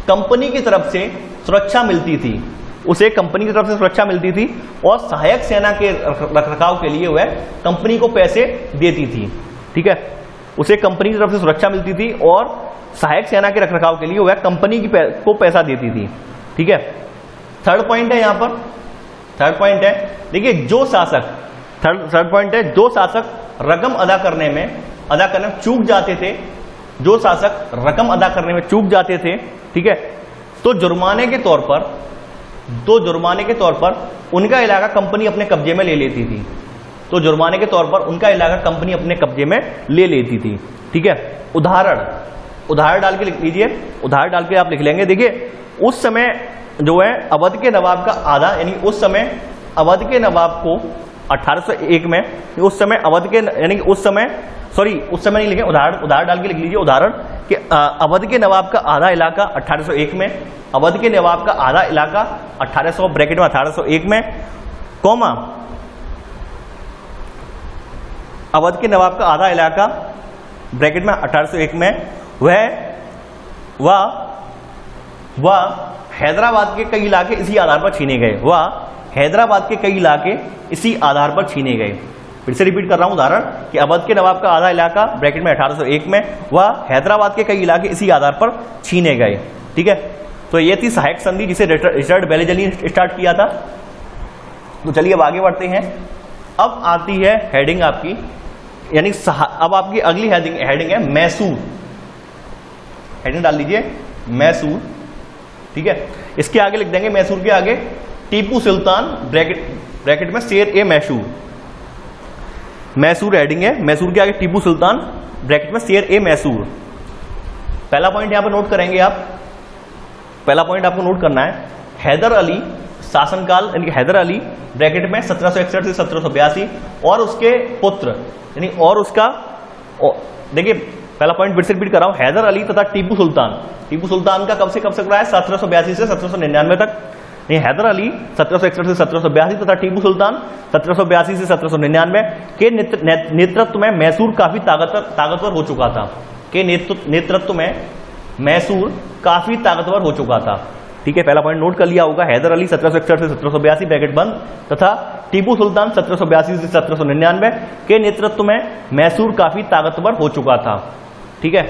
कंपनी की तरफ़ से सुरक्षा मिलती थी। उसे कंपनी की तरफ़ से सुरक्षा मिलती थी और सहायक सेना के रखरखाव के लिए वह कंपनी को पैसे देती थी। ठीक है? उसे कंपनी की तरफ़ से सुरक्षा मिलती थी और सहायक सेना के रखरखाव के लिए वह कंपनी की को पैसा देती थी। ठीक है? थर्ड पॉइंट है यहाँ पर। थर्ड पॉइंट है, देखिए, जो शासक थर्ड थर्ड पॉइंट है, जो शासक रकम अदा करने में, अदा करने में चूक जाते थे, जो शासक रकम अदा करने में चूक जाते थे, ठीक है? तो जुर्माने के तौर पर तो जुर्माने के तौर पर उनका इलाका कंपनी अपने कब्जे में ले लेती थी। तो जुर्माने के तौर पर उनका इलाका कंपनी अपने कब्जे में ले लेती थी। ठीक है? उदाहरण। उदाहरण डाल के लिख लीजिए। उदाहरण डाल के आप लिख लेंगे। देखिए, उस समय जो है, अवध के नवाब का आधा, यानी उस समय अवध के नवाब को 1801 में, उस समय अवध के, यानी उस समय सॉरी उस समय नहीं लिखे, उदाहरण उदाहरण डाल के लिख लीजिए, उदाहरण, कि अवध के नवाब का आधा इलाका 1801 में, अवध के नवाब का आधा इलाका 1800 ब्रैकेट में 1801 में। कोमा, अवध के नवाब का आधा इलाका ब्रैकेट में 1801 में। वह वह वह हैदराबाद के कई इलाके इसी आधार पर छीने गए। वह हैदराबाद के कई इलाके इसी आधार पर छीने गए। फिर से रिपीट कर रहा हूँ उदाहरण कि अवध के नवाब का आधा इलाका ब्रैकेट में 1801 में वह हैदराबाद के कई इलाके इसी आधार पर छीने गए, ठीक है? तो ये थी सहायक संधि जिसे रिचर्ड बेलेजली स्टार्ट किया था। तो चलिए अब आगे बढ़ते हैं। अब आती है हेडिंग आपकी, यानी अब आपकी अगली हेडिंग हेडिंग है मैसूर। हेडिंग डाल लीजिए मैसूर, ठीक है? इसके आगे लिख देंगे मैसूर के आगे, टीपू सुल्तान ब्रैकेट ब्रैकेट में शेर ए मैसूर। मैसूर हेडिंग है। मैसूर के आगे टीपू सुल्तान ब्रैकेट में शेर ए मैसूर। पहला पॉइंट यहाँ पर नोट करेंगे आप। पहला पॉइंट आपको नोट करना है। हैदर अली, शासनकाल, यानी हैदर अली ब्रैकेट में सत्रह से सत्रह और उसके पुत्र, यानी और उसका देखिए, पहला पॉइंट फिर से रिपीट कर रहा हूँ। हैदर अली तथा टीपू सुल्तान। टीपू सुल्तान का कब से कब तक रहा है? सत्रह सौ बयासी से सत्रह सौ निन्यानवे तक। नहीं, हैदर अली सत्रह सौ इकसठ से सत्रह सौ बयासी तथा टीपू सुल्तान सत्रह सौ बयासी से सत्रह सौ निन्यानवे के नेतृत्व में मैसूर काफ़ी ताकतवर ताकतवर हो चुका था। के नेतृत्व में मैसूर काफ़ी ताकतवर हो चुका था। ठीक है, पहला पॉइंट नोट कर लिया होगा। हैदर अली सत्रह सौ इकसठ से सत्रह सौ बयासी ब्रैकेट बंद तथा टीपू सुल्तान सत्रह सौ बयासी से सत्रह सौ निन्यानवे के नेतृत्व में मैसूर काफ़ी ताकतवर हो चुका था। ठीक है।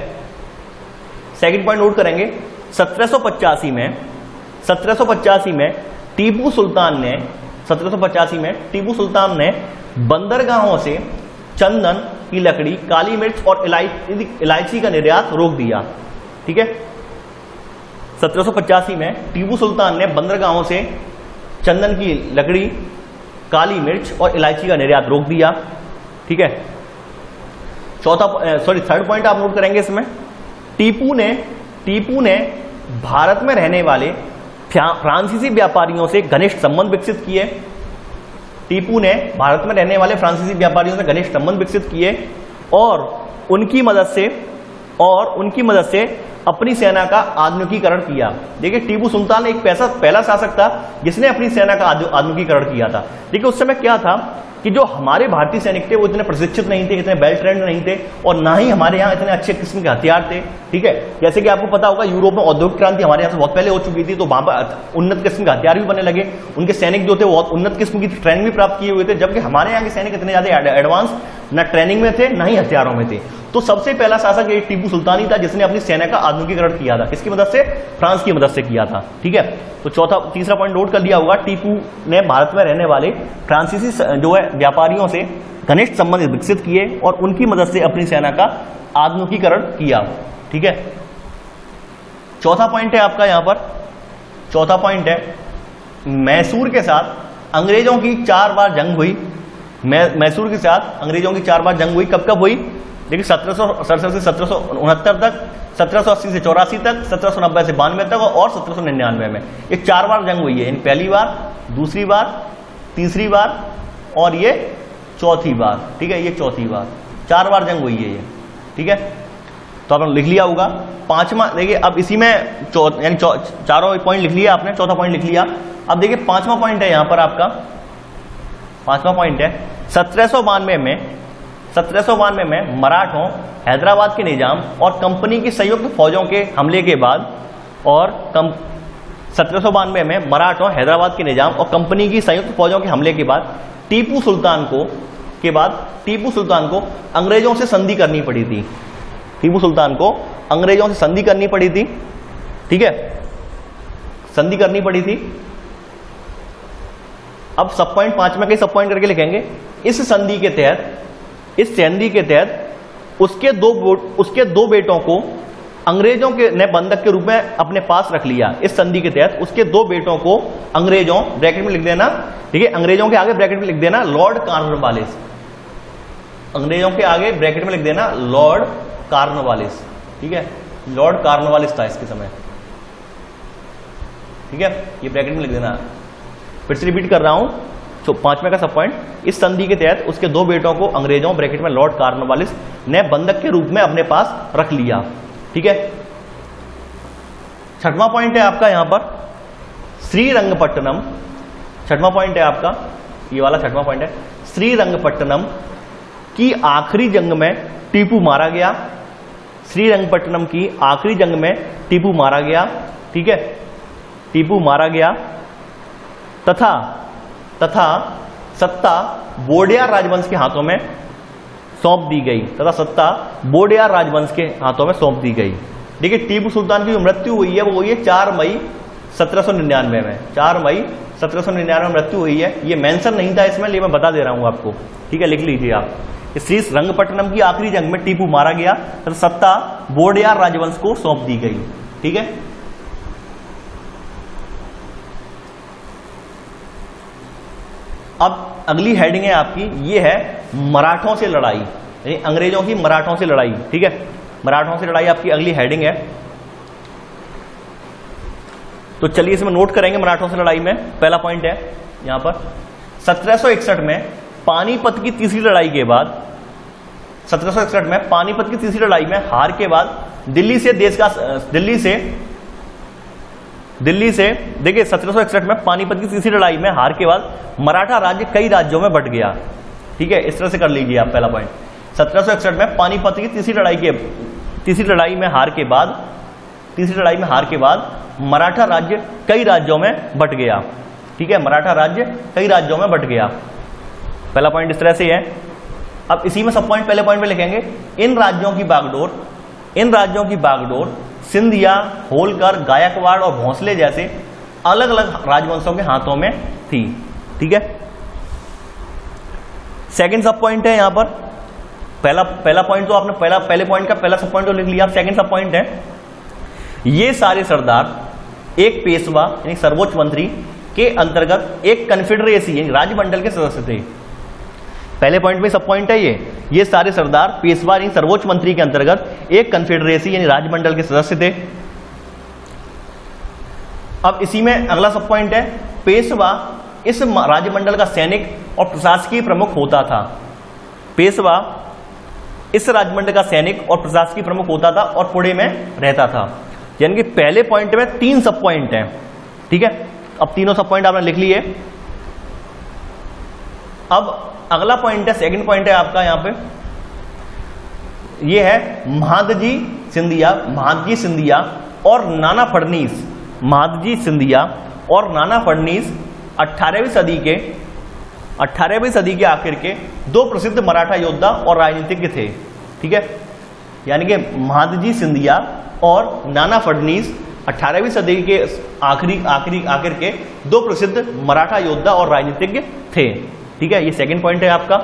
सेकंड पॉइंट नोट करेंगे। सत्रह में सत्रह सौ पचासी में टीपू सुल्तान ने, सत्रह सौ पचासी में टीपू सुल्तान ने बंदरगाहों से चंदन की लकड़ी, काली मिर्च और इलायची का निर्यात रोक दिया। ठीक है? सत्रह सौ पचासी में टीपू सुल्तान ने बंदरगाहों से चंदन की लकड़ी, काली मिर्च और इलायची का निर्यात रोक दिया। ठीक है? चौथा सॉरी थर्ड पॉइंट आप नोट करेंगे इसमें। टीपू ने टीपू ने भारत में रहने वाले फ्रांसीसी व्यापारियों से घनिष्ठ संबंध विकसित किए। टीपू ने भारत में रहने वाले फ्रांसीसी व्यापारियों से घनिष्ठ संबंध विकसित किए और उनकी मदद से और उनकी मदद से अपनी सेना का आधुनिकीकरण किया। देखिए, टीपू सुल्तान एक पैसा पहला शासक था जिसने अपनी सेना का आधुनिकीकरण किया था। देखिए उस समय क्या था? कि जो हमारे भारतीय सैनिक थे, वो इतने प्रशिक्षित नहीं थे, इतने वेल ट्रेंड नहीं थे, और ना ही हमारे यहाँ इतने अच्छे किस्म के हथियार थे, ठीक है? जैसे कि आपको पता होगा, यूरोप में औद्योगिक क्रांति हमारे यहाँ से बहुत पहले हो चुकी थी तो वहाँ पर उन्नत किस्म के हथियार भी बने लगे। उनके सैनिक जो थे बहुत उन्नत किस्म की ट्रेनिंग भी प्राप्त किए हुए थे, जबकि हमारे यहाँ के सैनिक इतने ज़्यादा एडवांस न ट्रेनिंग में थे, न ही हथियारों में थे। तो सबसे पहला शासक ये टीपू सुल्तान था, जिसने अपनी सेना का आधुनिकीकरण किया था। किसकी मदद से? फ्रांस की मदद से किया था, ठीक है? तो चौथा, तीसरा पॉइंट नोट कर लिया होगा, टीपू ने भारत में रहने वाले फ्रांसीसी जो है व्यापारियों से घनिष्ठ संबंध विकसित किए और उनकी मदद से अपनी सेना का आधुनिकीकरण किया। ठीक है? चौथा पॉइंट है आपका यहाँ पर। चौथा पॉइंट है, मैसूर के साथ अंग्रेज़ों की चार बार जंग हुई। मैसूर के साथ अंग्रेज़ों की चार बार जंग हुई। कब कब हुई? देखिए, सत्रह सौ, सड़सठ से सत्रह तक, सत्रह सौ अस्सी से चौरासी तक, सत्रह सौ नब्बे से बानवे तक और सत्रह सौ निन्यानवे में। ये चार बार जंग हुई है। इन पहली बार, दूसरी बार, तीसरी बार और ये चौथी बार ठीक है, ये चौथी बार चार बार जंग हुई है ये, ठीक है? तो आपने लिख लिया होगा। पांचवा, देखिए, अब इसी में यानी चारों पॉइंट लिख लिया आपने, चौथा पॉइंट लिख लिया। अब देखिए, पांचवा पॉइंट है यहाँ पर आपका। पांचवा पॉइंट है, सत्रह सौ बानवे में, सत्रह में मराठों हैदराबाद के निज़ाम और कंपनी की संयुक्त फौजों के हमले के बाद और कम, सत्रह में मराठों हैदराबाद के निज़ाम और कंपनी की संयुक्त फौजों के हमले के बाद टीपू सुल्तान को के बाद टीपू सुल्तान को अंग्रेज़ों से संधि करनी पड़ी थी। टीपू सुल्तान को अंग्रेज़ों से संधि करनी पड़ी थी। ठीक है? संधि करनी पड़ी थी। अब सब पॉइंट पाँच में कई सब पॉइंट करके लिखेंगे। इस संधि के तहत, इस संधि के तहत उसके दो उसके दो बेटों को अंग्रेज़ों के ने बंधक के रूप में अपने पास रख लिया इस संधि के तहत। उसके दो बेटों को अंग्रेज़ों, ब्रैकेट में लिख देना, ठीक है, अंग्रेज़ों के आगे ब्रैकेट में लिख देना, लॉर्ड कार्नवालिस। अंग्रेज़ों के आगे ब्रैकेट में लिख देना, लॉर्ड कार्नवालिस, ठीक है? लॉर्ड कार्नवालिस था इसके समय। ठीक है? ये ब्रैकेट में लिख देना। फिर से रिपीट कर रहा हूँ। तो पांचवे का सब पॉइंट। इस संधि के तहत उसके दो बेटों को अंग्रेज़ों, ब्रैकेट में लॉर्ड कार्नवालिस ने बंधक के रूप में अपने पास रख लिया। ठीक है? छठवां पॉइंट है आपका यहाँ पर, श्रीरंगपट्टनम। छठवां पॉइंट है आपका, ये वाला छठवां पॉइंट है। श्रीरंगपट्टनम की आखिरी जंग में टीपू मारा गया। श्रीरंगपट्टनम की आखिरी जंग में टीपू मारा गया, ठीक है? टीपू मारा गया। तथा तथा सत्ता बोडिया राजवंश के हाथों में सौंप दी गई। तथा सत्ता बोडिया राजवंश के हाथों में सौंप दी गई। देखिए, टीपू सुल्तान की जो मृत्यु हुई है, वो हुई है चार मई सत्रह में, चार मई सत्रह में मृत्यु हुई है। ये मेंशन नहीं था इसमें, लेकिन मैं बता दे रहा हूँ आपको। ठीक है, लिख लीजिए आप। श्री रंगपट्टनम की आखिरी जंग में टीपू मारा गया, तथा सत्ता बोडियार राजवंश को सौंप दी गई। ठीक है? अब अगली हेडिंग है आपकी, ये है मराठों से लड़ाई। यानी अंग्रेज़ों की मराठों से लड़ाई, ठीक है? मराठों से लड़ाई आपकी अगली हेडिंग है। तो चलिए इसमें नोट करेंगे मराठों से लड़ाई में। पहला पॉइंट है यहाँ पर। 1761 में पानीपत की तीसरी लड़ाई के बाद 1761 में पानीपत की तीसरी लड़ाई में हार के बाद दिल्ली से देश का, दिल्ली से दिल्ली से, देखिए, सत्रह सौ इकसठ में पानीपत की तीसरी लड़ाई में हार के बाद मराठा राज्य कई राज्यों में बट गया। ठीक है, इस तरह से कर लीजिए आप, पहला पॉइंट सत्रह सौ इकसठ में पानीपत की तीसरी लड़ाई के, तीसरी लड़ाई में हार के बाद, तीसरी लड़ाई में हार के बाद मराठा राज्य कई राज्यों में बट गया। ठीक है, मराठा राज्य कई राज्यों में बट गया। पहला पॉइंट इस तरह से है। अब इसी में सब पॉइंट पहले पॉइंट में लिखेंगे। इन राज्यों की बागडोर, इन राज्यों की बागडोर सिंधिया, होलकर, गायकवाड़ और भोंसले जैसे अलग अलग राजवंशों के हाथों में थी। ठीक है? सेकंड सब पॉइंट है यहाँ पर। पहला पहला पॉइंट तो आपने पहला, पहले पॉइंट का पहला सब पॉइंट तो लिख लिया। सेकंड सब पॉइंट है। ये सारे सरदार, एक पेशवा, यानी सर्वोच्च मंत्री के अंतर्गत एक कन्फेडरेसी यानी राजमंडल के सदस्य थे। पहले पॉइंट में सब पॉइंट है ये। ये सारे सरदार, पेशवा, यानी सर्वोच्च मंत्री के अंतर्गत एक कन्फेडरेसी यानी राजमंडल के सदस्य थे। अब इसी में अगला सब पॉइंट है, पेशवा इस राजमंडल का सैनिक और प्रशासकीय प्रमुख होता था। पेशवा इस राजमंडल का सैनिक और प्रशासकीय प्रमुख होता था और पुणे में रहता था। यानी कि पहले पॉइंट में तीन सब पॉइंट हैं। ठीक है? अब तीनों सब पॉइंट आपने लिख लिए। अब अगला पॉइंट है सेकंड पॉइंट है आपका यहाँ पे। ये है महादजी सिंधिया महादजी सिंधिया और नाना फडनीस महादजी सिंधिया और नाना फडनीस 18वीं सदी के 18वीं सदी के आखिर के दो प्रसिद्ध मराठा योद्धा और राजनीतिज्ञ थे, ठीक है? यानी कि महादजी सिंधिया और नाना फडनीस 18वीं सदी के आखिरी आखिरी, आखिर के दो प्रसिद्ध मराठा योद्धा और राजनीतिज्ञ थे, ठीक है? ये सेकंड पॉइंट है आपका।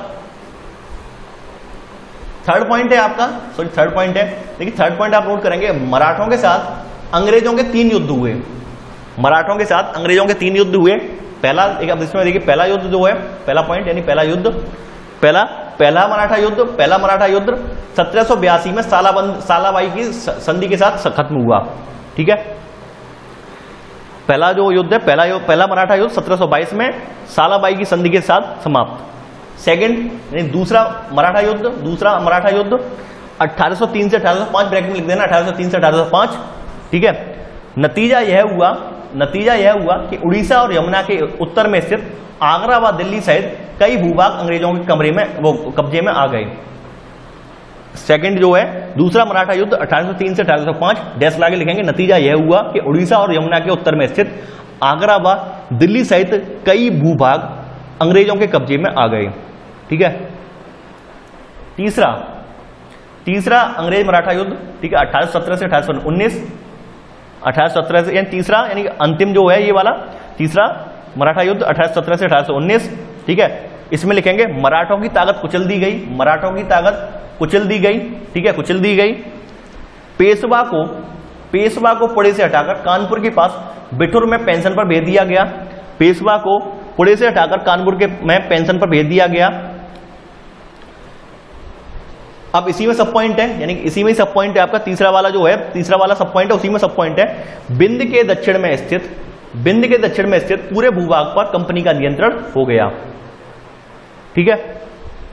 थर्ड पॉइंट है आपका। सॉरी थर्ड पॉइंट है। देखिए थर्ड पॉइंट आप नोट करेंगे, मराठों के साथ अंग्रेज़ों के तीन युद्ध हुए। मराठों के साथ अंग्रेज़ों के तीन युद्ध हुए। पहला, एक अब इसमें देखिए, पहला युद्ध जो है, पहला पॉइंट यानी पहला युद्ध। पहला पहला मराठा युद्ध, पहला मराठा युद्ध। सत्रह में सालाबंद, सालाबाई की संधि के साथ खत्म हुआ। ठीक है? पहला जो युद्ध है, पहला पहला मराठा युद्ध 1722 में सालाबाई की संधि के साथ समाप्त। सेकंड दूसरा मराठा युद्ध, दूसरा मराठा युद्ध 1803 से 1805 ब्रैकेट में लिख देना 1803 से 1805 ठीक है? नतीजा यह हुआ, नतीजा यह हुआ कि उड़ीसा और यमुना के उत्तर में स्थित आगरा व दिल्ली सहित कई भूभाग अंग्रेज़ों के कमरे में, वो कब्जे में आ गए। सेकंड जो है, दूसरा मराठा युद्ध 1803 से 1805 डैश लागे लिखेंगे, नतीजा यह हुआ कि उड़ीसा और यमुना के उत्तर में स्थित आगरा व दिल्ली सहित कई भूभाग अंग्रेज़ों के कब्जे में आ गए। ठीक है? तीसरा तीसरा अंग्रेज़ मराठा युद्ध, ठीक है, अठारह से अठारह उन्नीस, अठारह से, यानी तीसरा, यानी अंतिम जो है ये वाला, तीसरा मराठा युद्ध, अठारह से अठारह उन्नीस, ठीक है? इसमें लिखेंगे, मराठों की ताकत कुचल दी गई, मराठों की ताकत कुचल दी गई, ठीक है, कुचल दी गई। पेशवा को पेशवा को पुणे से हटाकर कानपुर के पास बिठुर में पेंशन पर भेज दिया गया। पेशवा को पुणे से हटाकर कानपुर के में पेंशन पर भेज दिया गया। अब इसी में सब पॉइंट है, यानी कि इसी में सब पॉइंट है आपका, तीसरा वाला जो है, तीसरा वाला सब पॉइंट है, उसी में सब पॉइंट है। बिंद के दक्षिण में स्थित, बिंद के दक्षिण में स्थित पूरे भूभाग पर कंपनी का नियंत्रण हो गया। ठीक है?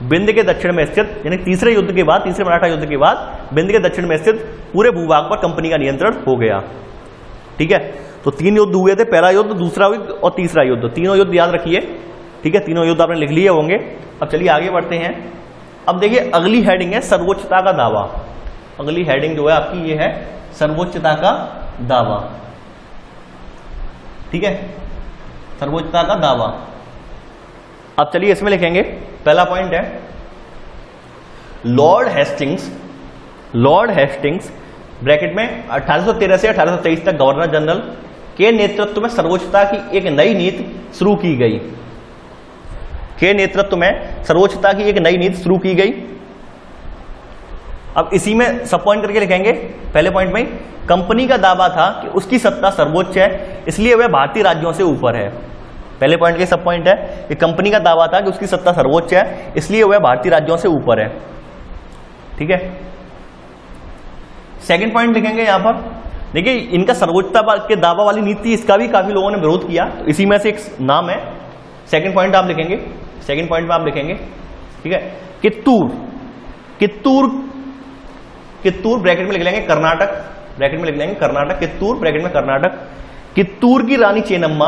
बिंद के दक्षिण में स्थित, यानी तीसरे युद्ध के बाद, तीसरे मराठा युद्ध के बाद, बिंद के दक्षिण में स्थित पूरे भूभाग पर कंपनी का नियंत्रण हो गया। ठीक है? तो तीन युद्ध हुए थे, पहला युद्ध, दूसरा युद्ध और तीसरा युद्ध। तीनों युद्ध याद रखिए। ठीक है? तीनों युद्ध आपने लिख लिए होंगे। अब चलिए आगे बढ़ते हैं। अब देखिए, अगली हेडिंग है सर्वोच्चता का दावा। अगली हेडिंग जो है आपकी ये है सर्वोच्चता का दावा। ठीक है? सर्वोच्चता का दावा। अब चलिए इसमें लिखेंगे। पहला पॉइंट है Lord Hastings Lord Hastings bracket में 1813 से 1823 तक गवर्नर जनरल के नेतृत्व में सर्वोच्चता की एक नई नीति शुरू की गई। के नेतृत्व में सर्वोच्चता की एक नई नीति शुरू की गई। अब इसी में सब पॉइंट करके लिखेंगे। पहले पॉइंट में, कंपनी का दावा था कि उसकी सत्ता सर्वोच्च है, इसलिए वह भारतीय राज्यों से ऊपर है। पहले पॉइंट के सब पॉइंट है कि कंपनी का दावा था कि उसकी सत्ता सर्वोच्च है, इसलिए वह भारतीय राज्यों से ऊपर है। ठीक है? सेकंड पॉइंट लिखेंगे यहाँ पर। देखिए, इनका सर्वोच्चता के दावा वाली नीति इसका भी काफ़ी लोगों ने विरोध किया तो इसी में से एक नाम है। सेकंड पॉइंट आप लिखेंगे। सेकंड पॉइंट में आप लिखेंगे, ठीक है? कित्तूर कित्तूर कित्तूर ब्रैकेट में लिख लेंगे कर्नाटक, ब्रैकेट में लिख लेंगे कर्नाटक, कित्तूर ब्रैकेट में कर्नाटक। कित्तूर की रानी चेनम्मा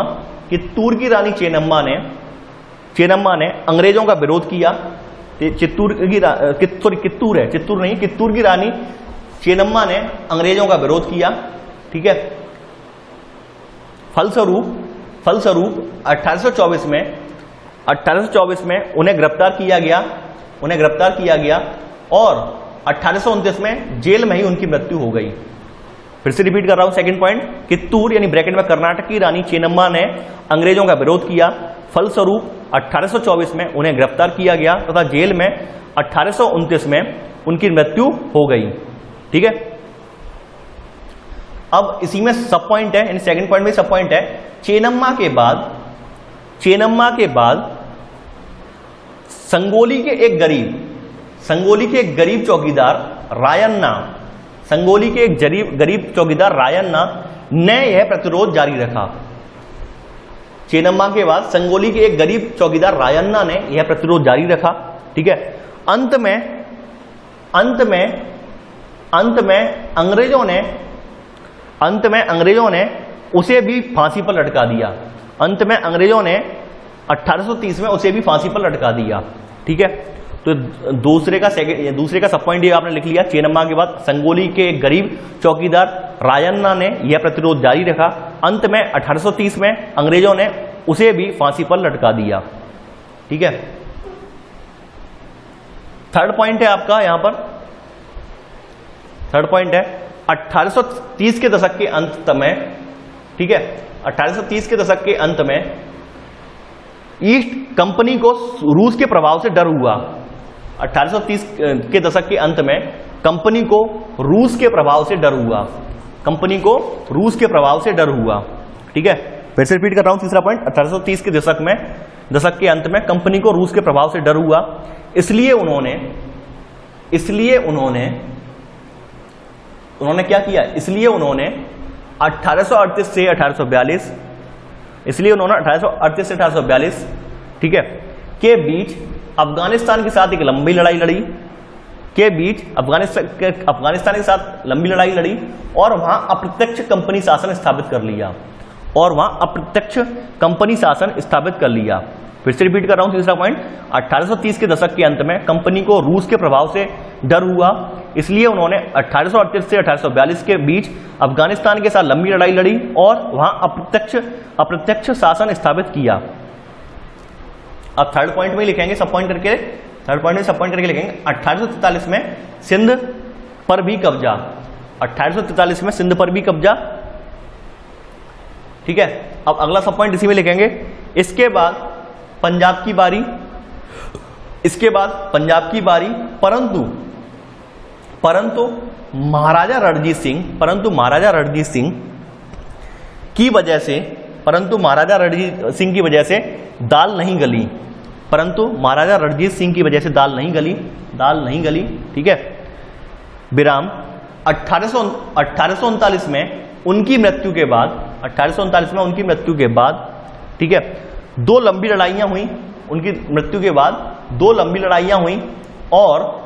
कित्तूर की रानी चेनम्मा ने चेनम्मा ने अंग्रेज़ों का विरोध किया। चित्तूर की सॉरी कित्तूर है, चित्तूर नहीं, कित्तूर की रानी चेनम्मा ने अंग्रेज़ों का विरोध किया, ठीक है? फलस्वरूप फलस्वरूप 1824 में 1824 में उन्हें गिरफ़्तार किया गया, उन्हें गिरफ़्तार किया गया और अठारह में जेल में ही उनकी मृत्यु हो गई। फिर से रिपीट कर रहा हूँ सेकंड पॉइंट कित्तूर यानी ब्रैकेट में कर्नाटक की रानी चेनम्मा ने अंग्रेज़ों का विरोध किया। फलस्वरूप 1824 में उन्हें गिरफ़्तार किया गया तथा जेल में अठारह में उनकी मृत्यु हो गई। ठीक है? अब इसी में सब पॉइंट है सेकंड पॉइंट में सब पॉइंट है। चेनम्मा के बाद चेनम्मा के बाद संगोली के एक गरीब, संगोली के एक गरीब चौकीदार रायन्ना संगोली के एक गरीब गरीब चौकीदार रायन्ना ने यह प्रतिरोध जारी रखा। चेनम्मा के बाद संगोली के एक गरीब चौकीदार रायन्ना ने यह प्रतिरोध जारी रखा, ठीक है? अंत में अंत में अंत में अंग्रेज़ों ने, अंत में अंग्रेज़ों ने उसे भी फांसी पर लटका दिया। अंत में अंग्रेज़ों ने 1830 में उसे भी फांसी पर लटका दिया, ठीक है? तो दूसरे का दूसरे का सब पॉइंट ये आपने लिख लिया चेनम्मा के बाद संगोली के गरीब चौकीदार रायन्ना ने यह प्रतिरोध जारी रखा। अंत में 1830 में अंग्रेज़ों ने उसे भी फांसी पर लटका दिया, ठीक है? थर्ड पॉइंट है आपका यहाँ पर। थर्ड पॉइंट है 1830 के दशक के अंत में, ठीक है? 1830 के दशक के अंत में ईस्ट कंपनी को रूस के प्रभाव से डर हुआ। 1830 के दशक के अंत में कंपनी को रूस के प्रभाव से डर हुआ। कंपनी को रूस के प्रभाव से डर हुआ। ठीक है? फिर से रिपीट कर रहा हूँ, तीसरा पॉइंट। 1830 के दशक में, दशक के अंत में कंपनी को रूस के प्रभाव से डर हुआ। इसलिए उन्होंने इसलिए उन्होंने उन्होंने क्या किया? इसलिए उन्होंने 1838 से 1842 इसलिए उन्होंने 1838 से 1842 ठीक है? के बीच अफ़गानिस्तान के साथ एक लंबी लड़ाई लड़ी। के बीच अफ़गानिस्तान अफ़गानिस्तान के साथ लंबी लड़ाई लड़ी और वहाँ अप्रत्यक्ष कंपनी शासन स्थापित कर लिया। और वहाँ अप्रत्यक्ष कंपनी शासन स्थापित कर लिया। फिर से रिपीट कर रहा हूँ तीसरा पॉइंट। 1830 के दशक के अंत में कंपनी को रूस के प्रभाव से डर हुआ। इसलिए उन्होंने 1838 से 1842 के बीच अफ़गानिस्तान के साथ लंबी लड़ाई लड़ी और वहाँ अप्रत्यक्ष अप्रत्यक्ष शासन स्थापित किया। अब थर्ड पॉइंट में लिखेंगे सब पॉइंट करके थर्ड पॉइंट में सब पॉइंट करके लिखेंगे। अठारह में सिंध पर भी कब्जा। अठारह में सिंध पर भी कब्जा। ठीक है? अब अगला सब पॉइंट इसी में लिखेंगे। इसके बाद पंजाब की बारी। इसके बाद पंजाब की बारी, परंतु परंतु महाराजा रणजीत सिंह, परंतु महाराजा रणजीत सिंह की वजह से, परंतु महाराजा रणजीत सिंह की वजह से दाल नहीं गली। परंतु महाराजा रणजीत सिंह की वजह से दाल नहीं गली, दाल नहीं गली, ठीक है? विराम अठारह में उनकी मृत्यु के बाद अठारह में उनकी मृत्यु के बाद, ठीक है? दो लंबी लड़ाइयाँ हुई, उनकी मृत्यु के बाद दो लंबी लड़ाइयाँ हुई और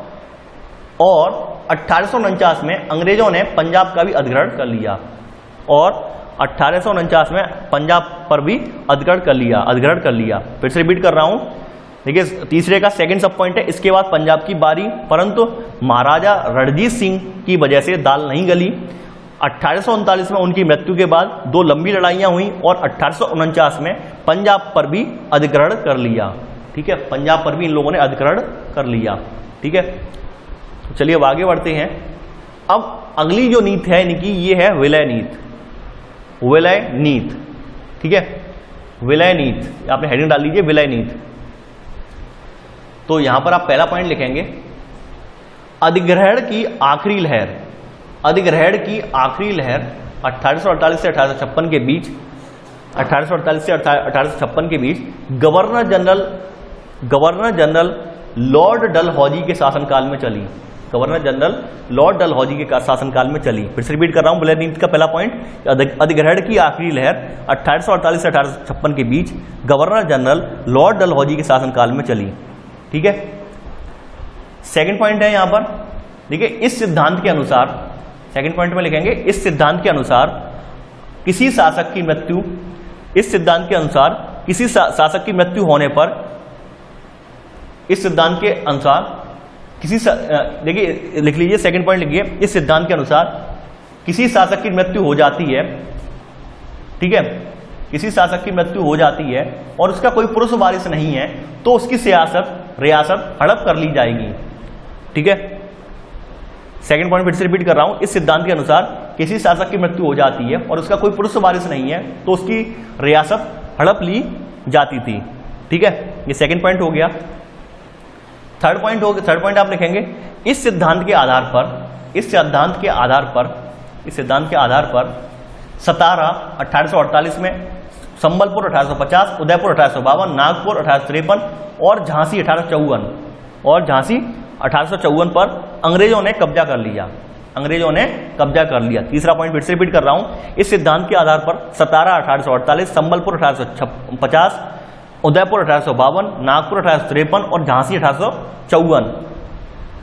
और अठारह में अंग्रेज़ों ने पंजाब का भी अधिग्रहण कर लिया और अठारह में पंजाब पर भी अधिग्रहण कर लिया, अधिग्रहण कर लिया। फिर से रिपीट कर रहा हूँ। देखिए, तीसरे का सेकंड सब पॉइंट है। इसके बाद पंजाब की बारी। परंतु महाराजा रणजीत सिंह की वजह से दाल नहीं गली। उनतालीस में उनकी मृत्यु के बाद दो लंबी लड़ाइयाँ हुई और उनचास में पंजाब पर भी अधिग्रहण कर लिया। ठीक है, पंजाब पर भी इन लोगों ने अधिग्रहण कर लिया। ठीक है चलिए अब आगे बढ़ते हैं। अब अगली जो नीति है इनकी ये है विलय नीत। विलय नीत, ठीक है? विलय नीत, आपने हेडिंग डाल लीजिए, विलय नीत। तो यहाँ पर आप पहला पॉइंट लिखेंगे। अधिग्रहण की आखिरी लहर, अधिग्रहण की आखिरी लहर 1848 से अठारह सौ छप्पन के बीच 1848 से अठारह सौ छप्पन के बीच governor general governor general Lord डल के शासनकाल में चली। Governor general Lord Dalhousie के शासनकाल में चली। फिर से रिपीट कर रहा हूँ बुलेट नीति का पहला पॉइंट अधिग्रहण की आखिरी लहर 1848 से अठारह के बीच गवर्नर जनरल लॉर्ड डलहौजी के शासनकाल में चली। ठीक है? सेकंड पॉइंट है यहाँ पर। देखिए, इस सिद्धांत के अनुसार सेकेंड पॉइंट में लिखेंगे, इस सिद्धांत के अनुसार किसी शासक की मृत्यु, इस सिद्धांत के अनुसार किसी शासक की मृत्यु होने पर, इस सिद्धांत के अनुसार किसी देखिए, लिख लीजिए सेकंड पॉइंट लिखिए इस सिद्धांत के अनुसार किसी शासक की मृत्यु हो जाती है, ठीक है? किसी शासक की मृत्यु हो जाती है और उसका कोई पुरुष वारिस नहीं है तो उसकी सियासत, रियासत हड़प कर ली जाएगी। ठीक है? सेकंड पॉइंट फिर से रिपीट कर रहा हूँ। इस सिद्धांत के अनुसार किसी शासक की मृत्यु हो जाती है और उसका कोई पुरुष वारिस नहीं है तो उसकी रियासत हड़प ली जाती थी। ठीक है? ये सेकंड पॉइंट हो गया। थर्ड पॉइंट हो थर्ड पॉइंट आप लिखेंगे, इस सिद्धांत के आधार पर, इस सिद्धांत के आधार पर, इस सिद्धांत के आधार पर सतारा अठारह में, संबलपुर अठारह उदयपुर अठारह नागपुर अठारह और झांसी अठारह सौ चौवन। और झांसी अठारह सौ चौवन पर अंग्रेज़ों ने कब्जा कर लिया। अंग्रेज़ों ने कब्जा कर लिया। तीसरा पॉइंट फिर से रिपीट कर रहा हूँ। इस सिद्धांत के आधार पर सतारा अठारह संबलपुर अठारह उदयपुर अठारह सौ बावन, नागपुर अठारह सौ तिरपन और झांसी अठारह सौ चौवन।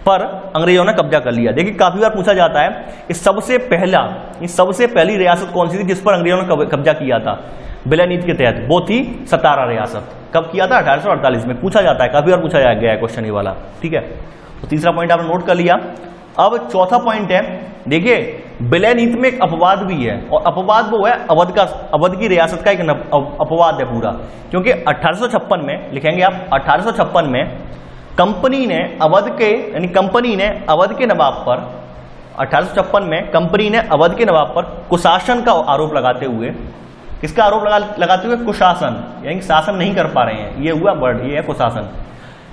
पर अंग्रेज़ों ने कब्जा कर लिया। देखिए, काफ़ी बार पूछा जाता है कि सबसे पहला सबसे पहली रियासत कौन सी थी जिस पर अंग्रेज़ों ने कब्जा किया था? विलय नीति के तहत। वो थी सतारा रियासत। कब किया था? अठारह सौ अड़तालीस में। पूछा जाता है, काफ़ी बार पूछा गया है क्वेश्चन ये वाला। ठीक है? तो तीसरा पॉइंट आपने नोट कर लिया। अब चौथा पॉइंट है, देखिए नीति में एक अपवाद भी है, और अपवाद वो है, अवध का, अवध की रियासत का एक अपवाद है पूरा। क्योंकि अठारह में, लिखेंगे आप, अठारह में, कंपनी ने अवध के, यानी कंपनी ने अवध के नवाब पर, अठारह में कंपनी ने अवध के नवाब पर कुशासन का आरोप लगाते हुए, किसका आरोप लगा, लगाते हुए? कुशासन। यानी शासन नहीं कर पा रहे हैं। ये हुआ वर्ड, ये है कुशासन।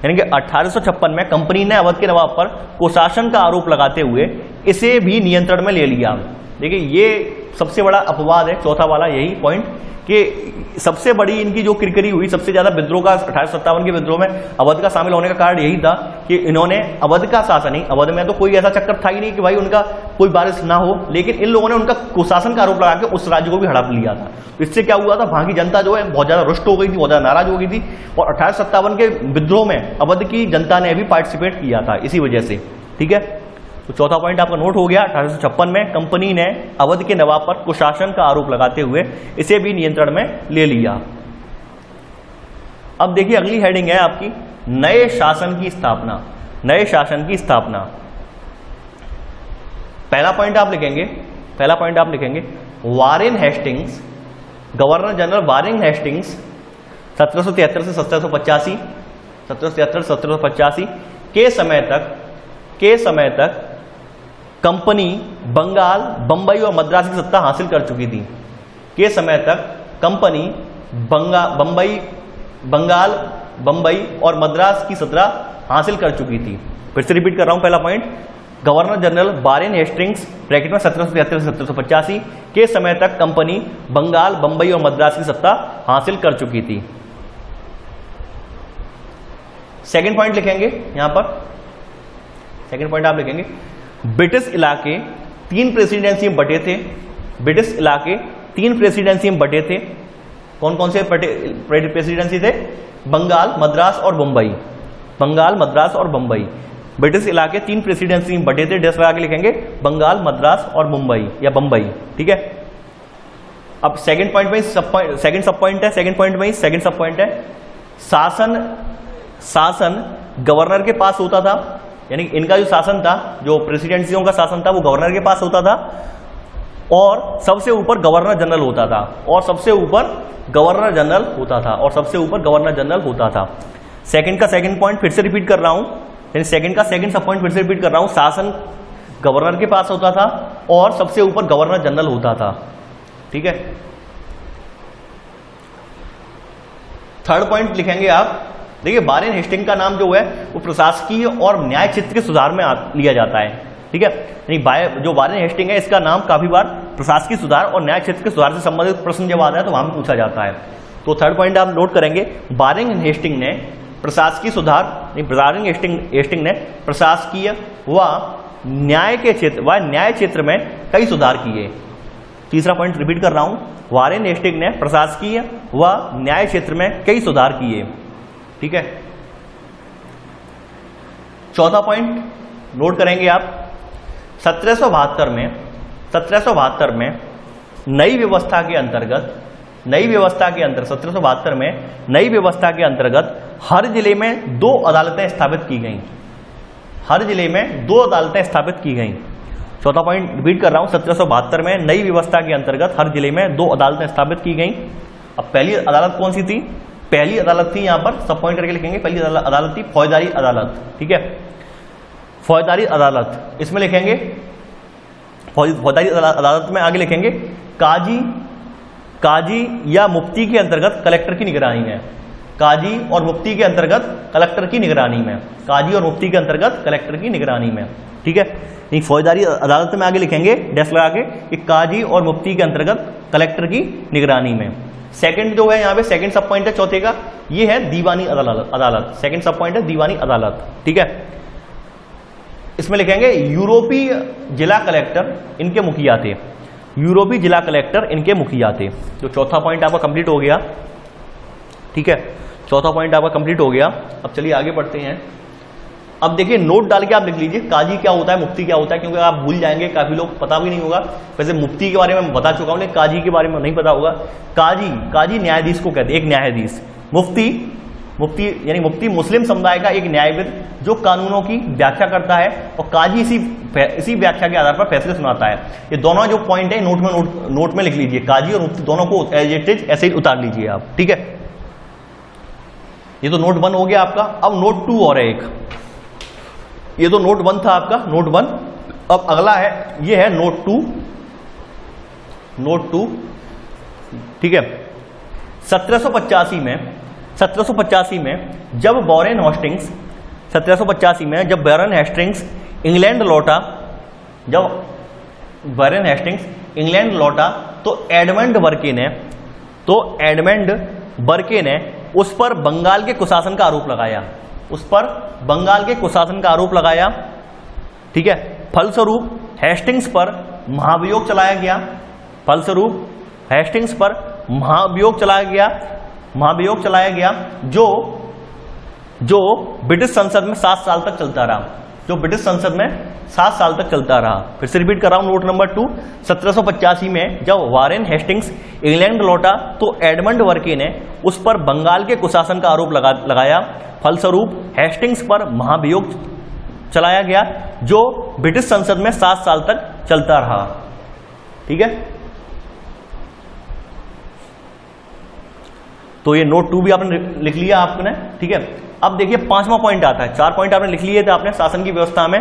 यानी कि अठारह में कंपनी ने अवध के नवाब पर कुशासन का आरोप लगाते हुए इसे भी नियंत्रण में ले लिया। देखिए, ये सबसे बड़ा अपवाद है, चौथा वाला यही पॉइंट कि सबसे बड़ी इनकी जो किरकिरी हुई, सबसे ज़्यादा विद्रोह का, अठारह के विद्रोह में अवध का शामिल होने का कारण यही था कि इन्होंने अवध का शासन ही अवध में तो कोई ऐसा चक्कर था ही नहीं कि भाई उनका कोई बारिश ना हो, लेकिन इन लोगों ने उनका कुशासन का आरोप लगा के उस राज्य को भी हड़प लिया था। तो इससे क्या हुआ था? वहाँ की जनता जो है, बहुत ज़्यादा रुष्ट हो गई थी, बहुत ज़्यादा नाराज़ हो गई थी और अठारह के विद्रोह में अवध की जनता ने भी पार्टिसिपेट किया था, इसी वजह से। ठीक है? तो चौथा पॉइंट आपका नोट हो गया, अठारह में कंपनी ने अवध के नवाब पर कुशासन का आरोप लगाते हुए इसे भी नियंत्रण में ले लिया। अब देखिए अगली हेडिंग है आपकी, नए शासन की स्थापना, नए शासन की स्थापना। पहला पॉइंट आप लिखेंगे, पहला पॉइंट आप लिखेंगे Warren Hastings governor general Warren Hastings सत्रह से सत्रह सौ पचासी, सत्रह सौ सत्रह के समय तक, के समय तक कंपनी बंगाल, बंबई और मद्रास की सत्ता हासिल कर चुकी थी। के समय तक कंपनी बंगा, बंबई, बंगाल, बंबई और मद्रास की सत्ता हासिल कर चुकी थी। फिर से रिपीट कर रहा हूँ, पहला point governor general Warren Hastings bracket में सत्रह सौ तिहत्तर से सत्रह सौ पचासी, के समय तक कंपनी बंगाल, बंबई और मद्रास की सत्ता हासिल कर चुकी थी। सेकेंड पॉइंट लिखेंगे, यहाँ पर। सेकेंड पॉइंट आप लिखेंगे। ब्रिटिश इलाके तीन प्रेसिडेंसी में बटे थे। ब्रिटिश इलाके तीन प्रेसिडेंसी में बटे थे। कौन कौन से प्रेसिडेंसी थे? बंगाल, मद्रास और मुंबई बंगाल, मद्रास और मुंबई ब्रिटिश इलाके तीन प्रेसिडेंसी में बटे थे। डेस लगा के लिखेंगे, बंगाल, मद्रास और मुंबई या बंबई। ठीक है? अब सेकंड पॉइंट में सब सेकंड सब पॉइंट है। सेकंड पॉइंट में सेकंड सब पॉइंट है। शासन शासन गवर्नर के पास होता था। यानी इनका जो शासन था, जो प्रेसिडेंसियों का शासन था, वो गवर्नर के पास होता था और सबसे ऊपर गवर्नर जनरल होता था और सबसे ऊपर गवर्नर जनरल होता था और सबसे ऊपर गवर्नर जनरल होता था। सेकंड का सेकंड पॉइंट फिर से रिपीट कर रहा हूँ। यानी सेकंड का सेकंड सब पॉइंट फिर से रिपीट कर रहा हूँ। शासन गवर्नर के पास होता था और सबसे ऊपर गवर्नर जनरल होता था। ठीक है? थर्ड पॉइंट लिखेंगे आप। देखिए बारेन हेस्टिंग का नाम जो है, वो प्रशासकीय और न्याय क्षेत्र के सुधार में लिया जाता है। ठीक है? यानी जो बारेन हेस्टिंग है, इसका नाम काफ़ी बार प्रशासकीय सुधार और न्याय क्षेत्र के सुधार से संबंधित प्रश्न जब आता है तो वहाँ पर पूछा जाता है। तो थर्ड पॉइंट आप नोट करेंगे बारेन हेस्टिंग ने प्रशासकीय सुधार बारेन हेस्टिंग हेस्टिंग ने प्रशासकीय व न्याय के क्षेत्र व न्याय क्षेत्र में कई सुधार किए। तीसरा पॉइंट रिपीट कर रहा हूँ वारेन हेस्टिंग ने प्रशासकीय व न्याय क्षेत्र में कई सुधार किए। ठीक है? चौथा पॉइंट नोट करेंगे आप। सत्रह सौ बहत्तर में, सत्रह में नई व्यवस्था के अंतर्गत, नई व्यवस्था के अंतर्गत सत्रह सौ बहत्तर में नई व्यवस्था के अंतर्गत हर ज़िले में दो अदालतें स्थापित की गई। हर ज़िले में दो अदालतें स्थापित की गई। चौथा पॉइंट रिपीट कर रहा हूँ, सत्रह सौ बहत्तर में नई व्यवस्था के अंतर्गत हर ज़िले में दो अदालतें स्थापित की गई। अब पहली अदालत कौन सी थी? पहली अदालत थी यहाँ पर सब पॉइंट करके लिखेंगे, पहली अदालत थी, फौजदारी अदालत, ठीक है? फौजदारी अदालत, इसमें लिखेंगे फौजदारी अदालत में आगे लिखेंगे, काजी काजी या मुफ्ती के अंतर्गत कलेक्टर की निगरानी में, काजी और मुफ्ती के अंतर्गत कलेक्टर की निगरानी में, काजी और मुफ्ती के अंतर्गत कलेक्टर की निगरानी में, ठीक है? फौजदारी अदालत में आगे लिखेंगे, डेस्क लगा के, कि काजी और मुफ्ती के अंतर्गत कलेक्टर की निगरानी में। सेकंड जो है यहाँ पे सेकंड सब पॉइंट है, चौथे का, ये है दीवानी अदालत अदालत। सेकंड सब पॉइंट है दीवानी अदालत, ठीक है? इसमें लिखेंगे यूरोपीय जिला कलेक्टर इनके मुखिया थे। यूरोपीय जिला कलेक्टर इनके मुखिया थे। जो चौथा पॉइंट आपका कंप्लीट हो गया, ठीक है? चौथा पॉइंट आपका कंप्लीट हो गया। अब चलिए आगे बढ़ते हैं। अब देखिए नोट डाल के आप लिख लीजिए काजी क्या होता है मुफ्ती क्या होता है क्योंकि आप भूल जाएँगे काफ़ी लोग पता भी नहीं होगा। वैसे मुफ्ती के बारे में बता चुका हूँ लेकिन काजी के बारे में नहीं पता होगा। काजी काजी न्यायाधीश को कहते एक न्यायाधीश। मुफ्ती मुफ्ती यानी मुफ्ती मुस्लिम समुदाय का एक न्यायविद जो कानूनों की व्याख्या करता है और काजी इसी इसी व्याख्या के आधार पर फैसले सुनाता है। ये दोनों जो पॉइंट है नोट में नोट, नोट में लिख लीजिए। काजी और मुफ्ती दोनों को एज इट ऐसे ही उतार लीजिए आप ठीक है? ये तो नोट वन हो गया आपका। अब नोट टू और है एक। ये तो नोट वन था आपका, नोट वन। अब अगला है, ये है नोट टू। नोट टू, ठीक है। 1785 में 1785 में जब बॉरेन हॉस्टिंग्स 1785 में जब बैरन हेस्टिंग्स इंग्लैंड लौटा, जब बैरन हेस्टिंग्स इंग्लैंड लौटा तो एडमंड बर्के ने तो एडमंड बर्के ने उस पर बंगाल के कुशासन का आरोप लगाया। उस पर बंगाल के कुशासन का आरोप लगाया। ठीक है? फलस्वरूप हेस्टिंग्स पर महाभियोग चलाया गया। फलस्वरूप हेस्टिंग्स पर महाभियोग चलाया गया। महाभियोग चलाया गया जो जो ब्रिटिश संसद में सात साल तक चलता रहा। जो ब्रिटिश संसद में सात साल तक चलता रहा। फिर से रिपीट कर रहा हूँ नोट नंबर टू सत्रह में जब वारेन हेस्टिंग्स इंग्लैंड लौटा तो एडमंड वर्के ने उस पर बंगाल के कुशासन का आरोप लगा, लगाया। फलस्वरूप हेस्टिंग्स पर महाभियोग चलाया गया जो ब्रिटिश संसद में सात साल तक चलता रहा। ठीक है? तो ये नोट टू भी आपने लिख लिया आपने ठीक है? अब देखिए पांचवा पॉइंट आता है। चार पॉइंट आपने लिख लिए थे आपने शासन की व्यवस्था में,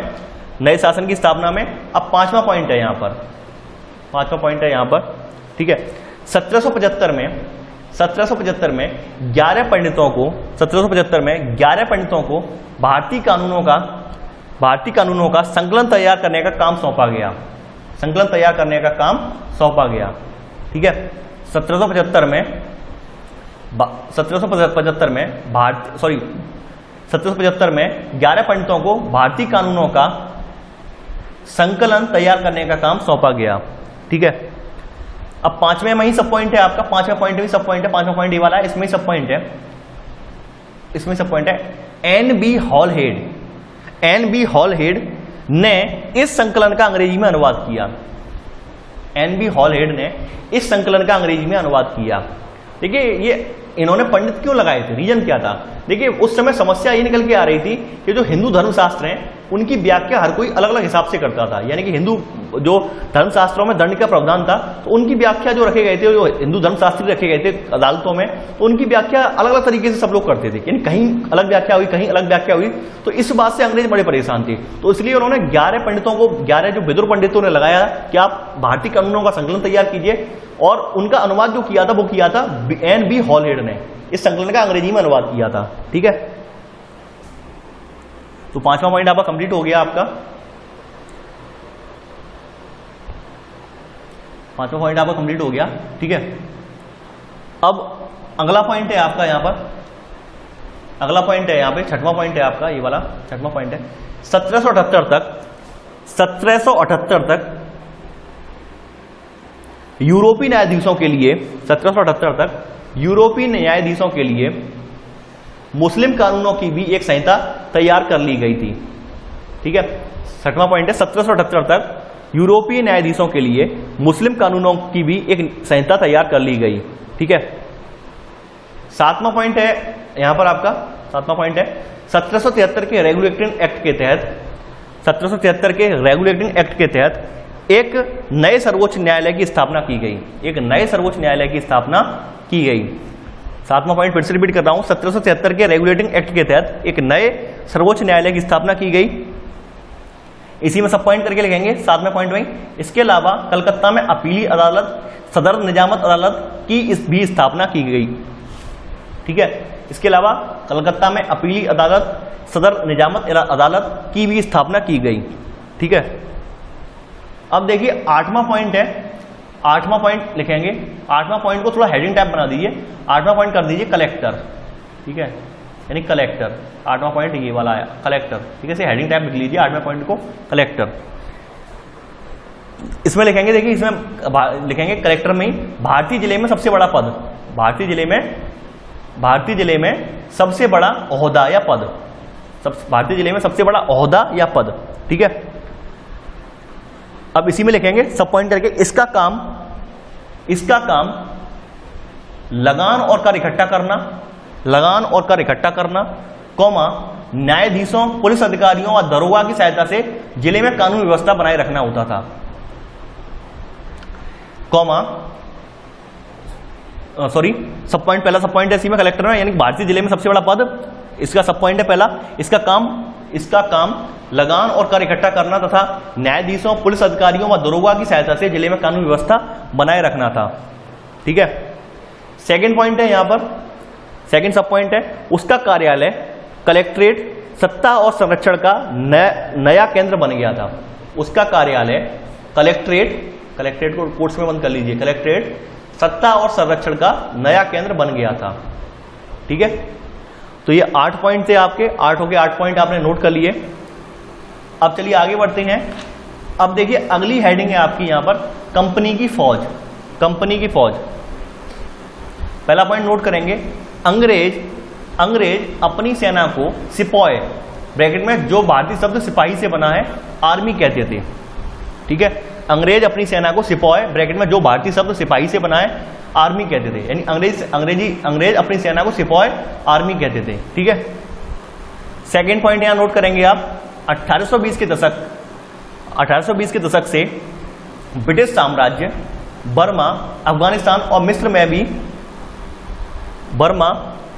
नए शासन की स्थापना में। अब पांचवा पॉइंट है यहाँ पर। पांचवा पॉइंट है यहाँ पर। ठीक है? 1775 में 1775 में 11 पंडितों को 1775 में 11 पंडितों को भारतीय कानूनों का, भारतीय कानूनों का संकलन तैयार करने का काम सौंपा गया। संकलन तैयार करने का काम सौंपा गया। ठीक है? 1775 में सत्रह में भारत सॉरी सत्रह सौ पचहत्तर में 11 पंडितों को भारतीय कानूनों का संकलन तैयार करने का काम सौंपा गया। ठीक है? अब पाँचवें में ही सब पॉइंट है आपका, पांचवा पॉइंट भी सब पॉइंट है, पांचवा पॉइंट ये वाला है, इसमें सब पॉइंट है। इसमें सब पॉइंट है। N B Halhed N B Halhed ने इस संकलन का अंग्रेज़ी में अनुवाद किया। एन बी हॉल हेड ने इस संकलन का अंग्रेज़ी में अनुवाद किया। देखिए ये इन्होंने पंडित क्यों लगाए थे? रीजन क्या था? देखिए, उस समय समस्या ये निकल के आ रही थी कि जो हिंदू धर्मशास्त्र हैं, उनकी व्याख्या हर कोई अलग अलग हिसाब से करता था। यानी कि हिंदू जो धर्मशास्त्रों में दंड का प्रावधान था तो उनकी व्याख्या जो रखे गए थे, जो हिंदू धर्मशास्त्री रखे गए थे अदालतों में तो उनकी व्याख्या अलग अलग तरीके से सब लोग करते थे। यानी कहीं अलग व्याख्या हुई, कहीं अलग व्याख्या हुई तो इस बात से अंग्रेज़ बड़े परेशान थे। तो इसलिए उन्होंने ग्यारह पंडितों को, ग्यारह जो विदुर पंडितों ने लगाया कि आप भारतीय कानूनों का संकलन तैयार कीजिए, और उनका अनुवाद जो किया था, वो किया था एन बी हॉलेड ने। इस संकलन का अंग्रेज़ी में अनुवाद किया था, ठीक है? तो पांचवा पॉइंट आपका कंप्लीट हो गया आपका। पांचवा पॉइंट आपका कंप्लीट हो गया, ठीक है? अब अगला पॉइंट है आपका यहाँ पर। अगला पॉइंट है यहाँ पे, छठवां पॉइंट है आपका, ये वाला छठवां पॉइंट है। सत्रह सौ अठहत्तर तक, सत्रह सौ अठहत्तर तक यूरोपीय न्यायाधीशों के लिए, सत्रह सौ अठहत्तर तक यूरोपीय न्यायाधीशों के लिए मुस्लिम कानूनों की भी एक संहिता तैयार कर ली गई थी। ठीक है? छठवा पॉइंट है, सत्रह तक यूरोपीय न्यायाधीशों के लिए मुस्लिम कानूनों की भी एक संहिता तैयार कर ली गई। ठीक है? सातवां पॉइंट है, यहाँ पर आपका सातवां पॉइंट है, सत्रह के रेगुलेटिंग एक्ट के तहत, सत्रह के रेगुलेटिंग एक्ट के तहत एक नए सर्वोच्च न्यायालय की स्थापना की गई। एक नए सर्वोच्च न्यायालय की स्थापना की गई। सातवां पॉइंट फिर से रिपीट कर रहा हूँ। सत्रह के रेगुलेटिंग एक्ट के तहत एक नए सर्वोच्च न्यायालय की स्थापना की गई। इसी में सब पॉइंट करके लिखेंगे। सातवें पॉइंट में, इसके अलावा कलकत्ता में अपीली अदालत, सदर निजामत अदालत की इस भी स्थापना की गई। ठीक है? इसके अलावा कलकत्ता में अपीली अदालत, सदर निजामत अदालत की भी स्थापना की गई। ठीक है? अब देखिए, आठवां पॉइंट है। आठवां पॉइंट लिखेंगे। आठवां पॉइंट को थोड़ा हेडिंग टाइप बना दीजिए। आठवां पॉइंट कर दीजिए कलेक्टर ठीक है? यानी कलेक्टर आठवां पॉइंट ये वाला है कलेक्टर ठीक है? हेडिंग टाइप लिख लीजिए, आठवां पॉइंट को कलेक्टर इसमें लिखेंगे, देखिए, इसमें लिखेंगे कलेक्टर में भारतीय ज़िले में सबसे बड़ा पद। भारतीय ज़िले में, भारतीय ज़िले में सबसे बड़ा ओहदा या पद। सब, भारतीय ज़िले में सबसे बड़ा ओहदा या पद। ठीक है? अब इसी में लिखेंगे सब पॉइंट करके इसका काम इसका काम लगान और कर इकट्ठा करना, लगान और कर इकट्ठा करना, कौमा, न्यायाधीशों, पुलिस अधिकारियों और दरोगा की सहायता से ज़िले में कानून व्यवस्था बनाए रखना होता था। कौमा सॉरी सब पॉइंट पहला सब पॉइंट है इसी में कलेक्टर में, यानी भारतीय ज़िले में सबसे बड़ा पद इसका सब पॉइंट है पहला। इसका काम इसका काम लगान और कर इकट्ठा करना तथा न्यायाधीशों पुलिस अधिकारियों व दरोगा की सहायता से ज़िले में कानून व्यवस्था बनाए रखना था। ठीक है? सेकेंड पॉइंट है यहाँ पर। सेकेंड सब पॉइंट है। उसका कार्यालय कलेक्ट्रेट सत्ता और संरक्षण का नया, नया केंद्र बन गया था। उसका कार्यालय कलेक्ट्रेट कलेक्ट्रेट को कोर्ट्स में बंद कर लीजिए। कलेक्ट्रेट सत्ता और संरक्षण का नया केंद्र बन गया था। ठीक है? तो ये आठ पॉइंट थे आपके आठ हो के आठ पॉइंट आपने नोट कर लिए। अब चलिए आगे बढ़ते हैं। अब देखिए, अगली हेडिंग है आपकी यहाँ पर कंपनी की फौज। कंपनी की फौज। पहला पॉइंट नोट करेंगे। अंग्रेज़ अंग्रेज़ अपनी सेना को सिपॉय ब्रैकेट में जो भारतीय शब्द सिपाही से बना है आर्मी कहते थे। ठीक है? अंग्रेज़ अपनी सेना को सिपॉय ब्रैकेट में जो भारतीय शब्द सिपाही से बना है आर्मी कहते थे। यानी अंग्रेज़ अंग्रेज़ी अंग्रेज़ अपनी सेना को सिपॉय आर्मी कहते थे। ठीक है? सेकेंड पॉइंट यहाँ नोट करेंगे आप। 1820 के दशक 1820 के दशक से ब्रिटिश साम्राज्य, बर्मा, अफ़गानिस्तान और मिस्र में भी बर्मा,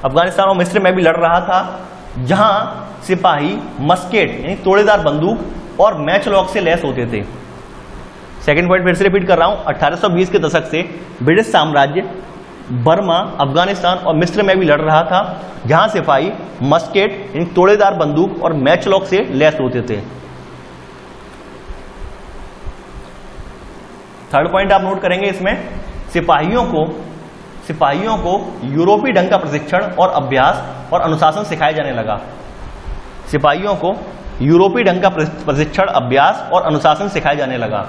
अफ़गानिस्तान और मिस्र में भी लड़ रहा था, जहाँ सिपाही, मस्केट, यानी तोड़ेदार बंदूक और मैच लॉक से लैस होते थे। सेकेंड पॉइंट फिर से रिपीट कर रहा हूँ। 1820 के दशक से ब्रिटिश साम्राज्य बर्मा, अफ़गानिस्तान और मिस्र में भी लड़ रहा था, जहाँ सिपाही मस्केट इन तोड़ेदार बंदूक और मैच लॉक से लैस होते थे। थर्ड पॉइंट आप नोट करेंगे इसमें, सिपाहियों को सिपाहियों को यूरोपीय ढंग का प्रशिक्षण और अभ्यास और अनुशासन सिखाया जाने लगा। सिपाहियों को यूरोपीय ढंग का प्रशिक्षण, अभ्यास और अनुशासन सिखाया जाने लगा।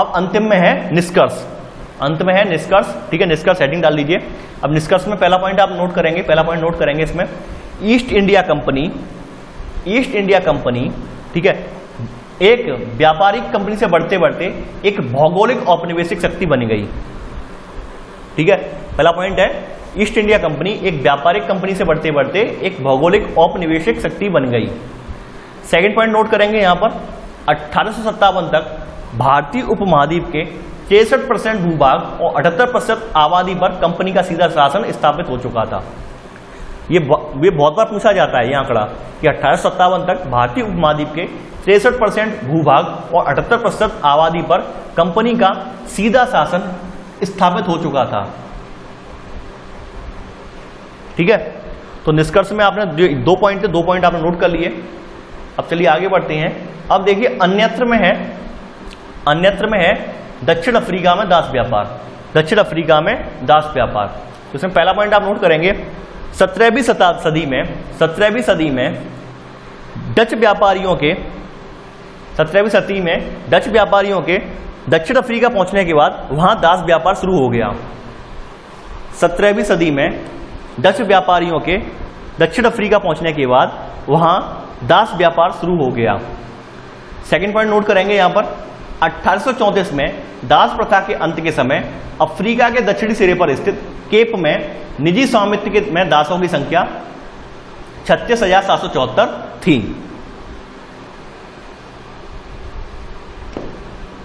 अब अंतिम में है निष्कर्ष। अंत में है निष्कर्ष। ठीक है, निष्कर्ष हेडिंग डाल लीजिए अब निष्कर्ष में पहला पॉइंट आप नोट करेंगे, पहला पॉइंट नोट करेंगे इसमें। East India Company East India Company ठीक है, एक व्यापारिक कंपनी से बढ़ते बढ़ते एक भौगोलिक औपनिवेशिक शक्ति बन गई। ठीक है, पहला पॉइंट है ईस्ट इंडिया कंपनी एक व्यापारिक कंपनी से बढ़ते बढ़ते एक भौगोलिक औपनिवेशिक शक्ति बन गई। सेकंड पॉइंट नोट करेंगे यहाँ पर, अठारह तक भारतीय उपमहाद्वीप के तिरसठ परसेंट भूभाग और अठहत्तर प्रतिशत आबादी पर कंपनी का सीधा शासन स्थापित हो चुका था। ये ये बहुत बार पूछा जाता है यह आंकड़ा कि अठारह सौ सत्तावन तक भारतीय उपमहाद्वीप के तिरसठ परसेंट भूभाग और अठहत्तर प्रतिशत आबादी पर कंपनी का सीधा शासन स्थापित हो चुका था। ठीक है? तो निष्कर्ष में आपने दो पॉइंट थे, दो पॉइंट आपने नोट कर लिए। अब चलिए आगे बढ़ते हैं। अब देखिए, अन्यत्र में है अन्यत्र में है दक्षिण अफ्रीका में दास व्यापार। दक्षिण अफ्रीका में दास व्यापार। तो इसमें पहला पॉइंट आप नोट करेंगे। सत्रहवीं सदी में, सत्रहवीं सदी में डच व्यापारियों के, सत्रहवीं सदी में डच व्यापारियों के दक्षिण अफ्रीका पहुँचने के बाद वहाँ दास व्यापार शुरू हो गया। सत्रहवीं सदी में डच व्यापारियों के दक्षिण अफ्रीका पहुँचने के बाद वहाँ दास व्यापार शुरू हो गया। सेकंड पॉइंट नोट करेंगे यहाँ पर। 1834 में दास प्रथा के अंत के समय अफ्रीका के दक्षिणी सिरे पर स्थित केप में निजी स्वामित्व के में दासों की संख्या छत्तीस हज़ार सात सौ चौहत्तर थी।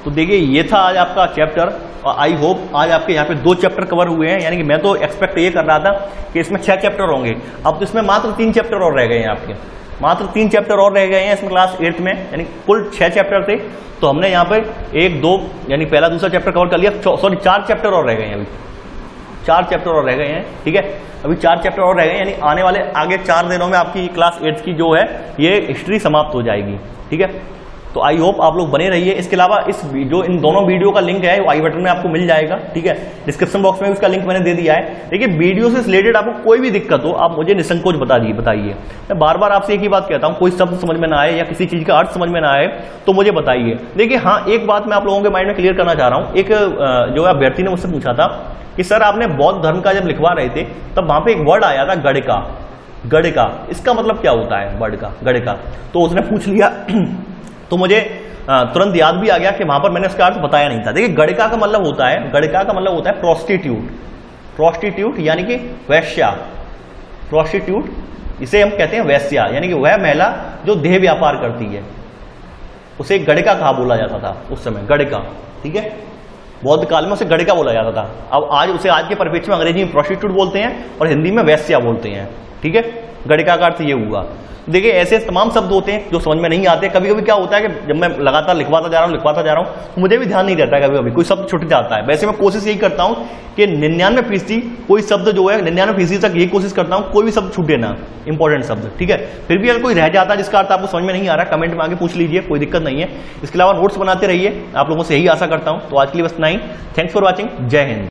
तो देखिए, ये था आज आपका चैप्टर और आई होप आज आपके यहाँ पे दो चैप्टर कवर हुए हैं। यानी कि मैं तो एक्सपेक्ट ये कर रहा था कि इसमें छह चैप्टर होंगे। अब तो इसमें मात्र तीन चैप्टर और रह गए हैं आपके। मात्र तीन चैप्टर और रह गए हैं इसमें क्लास एट्थ में, यानी कुल छह चैप्टर थे। तो हमने यहाँ पे एक, दो, यानी पहला, दूसरा चैप्टर कवर कर लिया। सॉरी चार चैप्टर और रह गए हैं अभी। चार चैप्टर और रह गए हैं, ठीक है? अभी चार चैप्टर और रह गए यानी आने वाले आगे चार दिनों में आपकी क्लास एट्थ की जो है, ये हिस्ट्री समाप्त हो जाएगी, ठीक है? तो आई होप आप लोग बने रहिए। इसके अलावा इस जो इन दोनों वीडियो का लिंक है, वो आई बटन में आपको मिल जाएगा, ठीक है? डिस्क्रिप्शन बॉक्स में उसका लिंक मैंने दे दिया है। देखिए वीडियो से रिलेटेड आपको कोई भी दिक्कत हो, आप मुझे निसंकोच बता दिए, बताइए। मैं बार बार आपसे एक ही बात कहता हूँ, कोई शब्द समझ में ना आए या किसी चीज़ का अर्थ समझ में ना आए तो मुझे बताइए। देखिए हाँ एक बात मैं आप लोगों के माइंड में क्लियर करना चाह रहा हूँ। एक जो अभ्यर्थी ने मुझसे पूछा था कि, सर, आपने बौद्ध धर्म का जब लिखवा रहे थे, तब वहाँ पे एक वर्ड आया था गड़का का इसका मतलब क्या होता है वर्ड का? गढ़ का तो उसने पूछ लिया तो मुझे तुरंत याद भी आ गया कि वहाँ पर मैंने उसका अर्थ बताया नहीं था। देखिए गड़का का मतलब होता है गड़का का मतलब होता है प्रोस्टिट्यूट प्रोस्टिट्यूट यानी कि वैश्या। प्रोस्टिट्यूट इसे हम कहते हैं वैश्या, यानी कि वह महिला जो देह व्यापार करती है। उसे गड़का कहा बोला जाता था उस समय गड़का ठीक है? बौद्ध काल में उसे गड़का बोला जाता था। अब आज उसे आज के परिप्रेक्ष्य में अंग्रेज़ी में प्रोस्टिट्यूट बोलते हैं और हिंदी में वैश्या बोलते हैं, ठीक है? गणिका का अर्थ ये हुआ। देखिए, ऐसे तमाम शब्द होते हैं जो समझ में नहीं आते। कभी कभी क्या होता है कि जब मैं लगातार लिखवाता जा रहा हूँ, लिखवाता जा रहा हूँ, मुझे भी ध्यान नहीं रहता है कभी कभी कोई शब्द छुट जाता है। वैसे मैं कोशिश यही करता हूँ कि निन्यानवे फ़ीसदी कोई शब्द जो है, निन्यानवे फ़ीसदी तक यही कोशिश करता हूँ, कोई भी शब्द छूटे ना इंपॉर्टेंट शब्द, ठीक है? फिर भी अगर कोई रह जाता है, जिसका अर्थ आपको समझ में नहीं आ रहा कमेंट में आगे पूछ लीजिए, कोई दिक्कत नहीं है। इसके अलावा नोट्स बनाते रहिए, आप लोगों से यही आशा करता हूँ। तो आज के लिए बस नहीं थैंक्स फॉर वॉचिंग जय हिंद।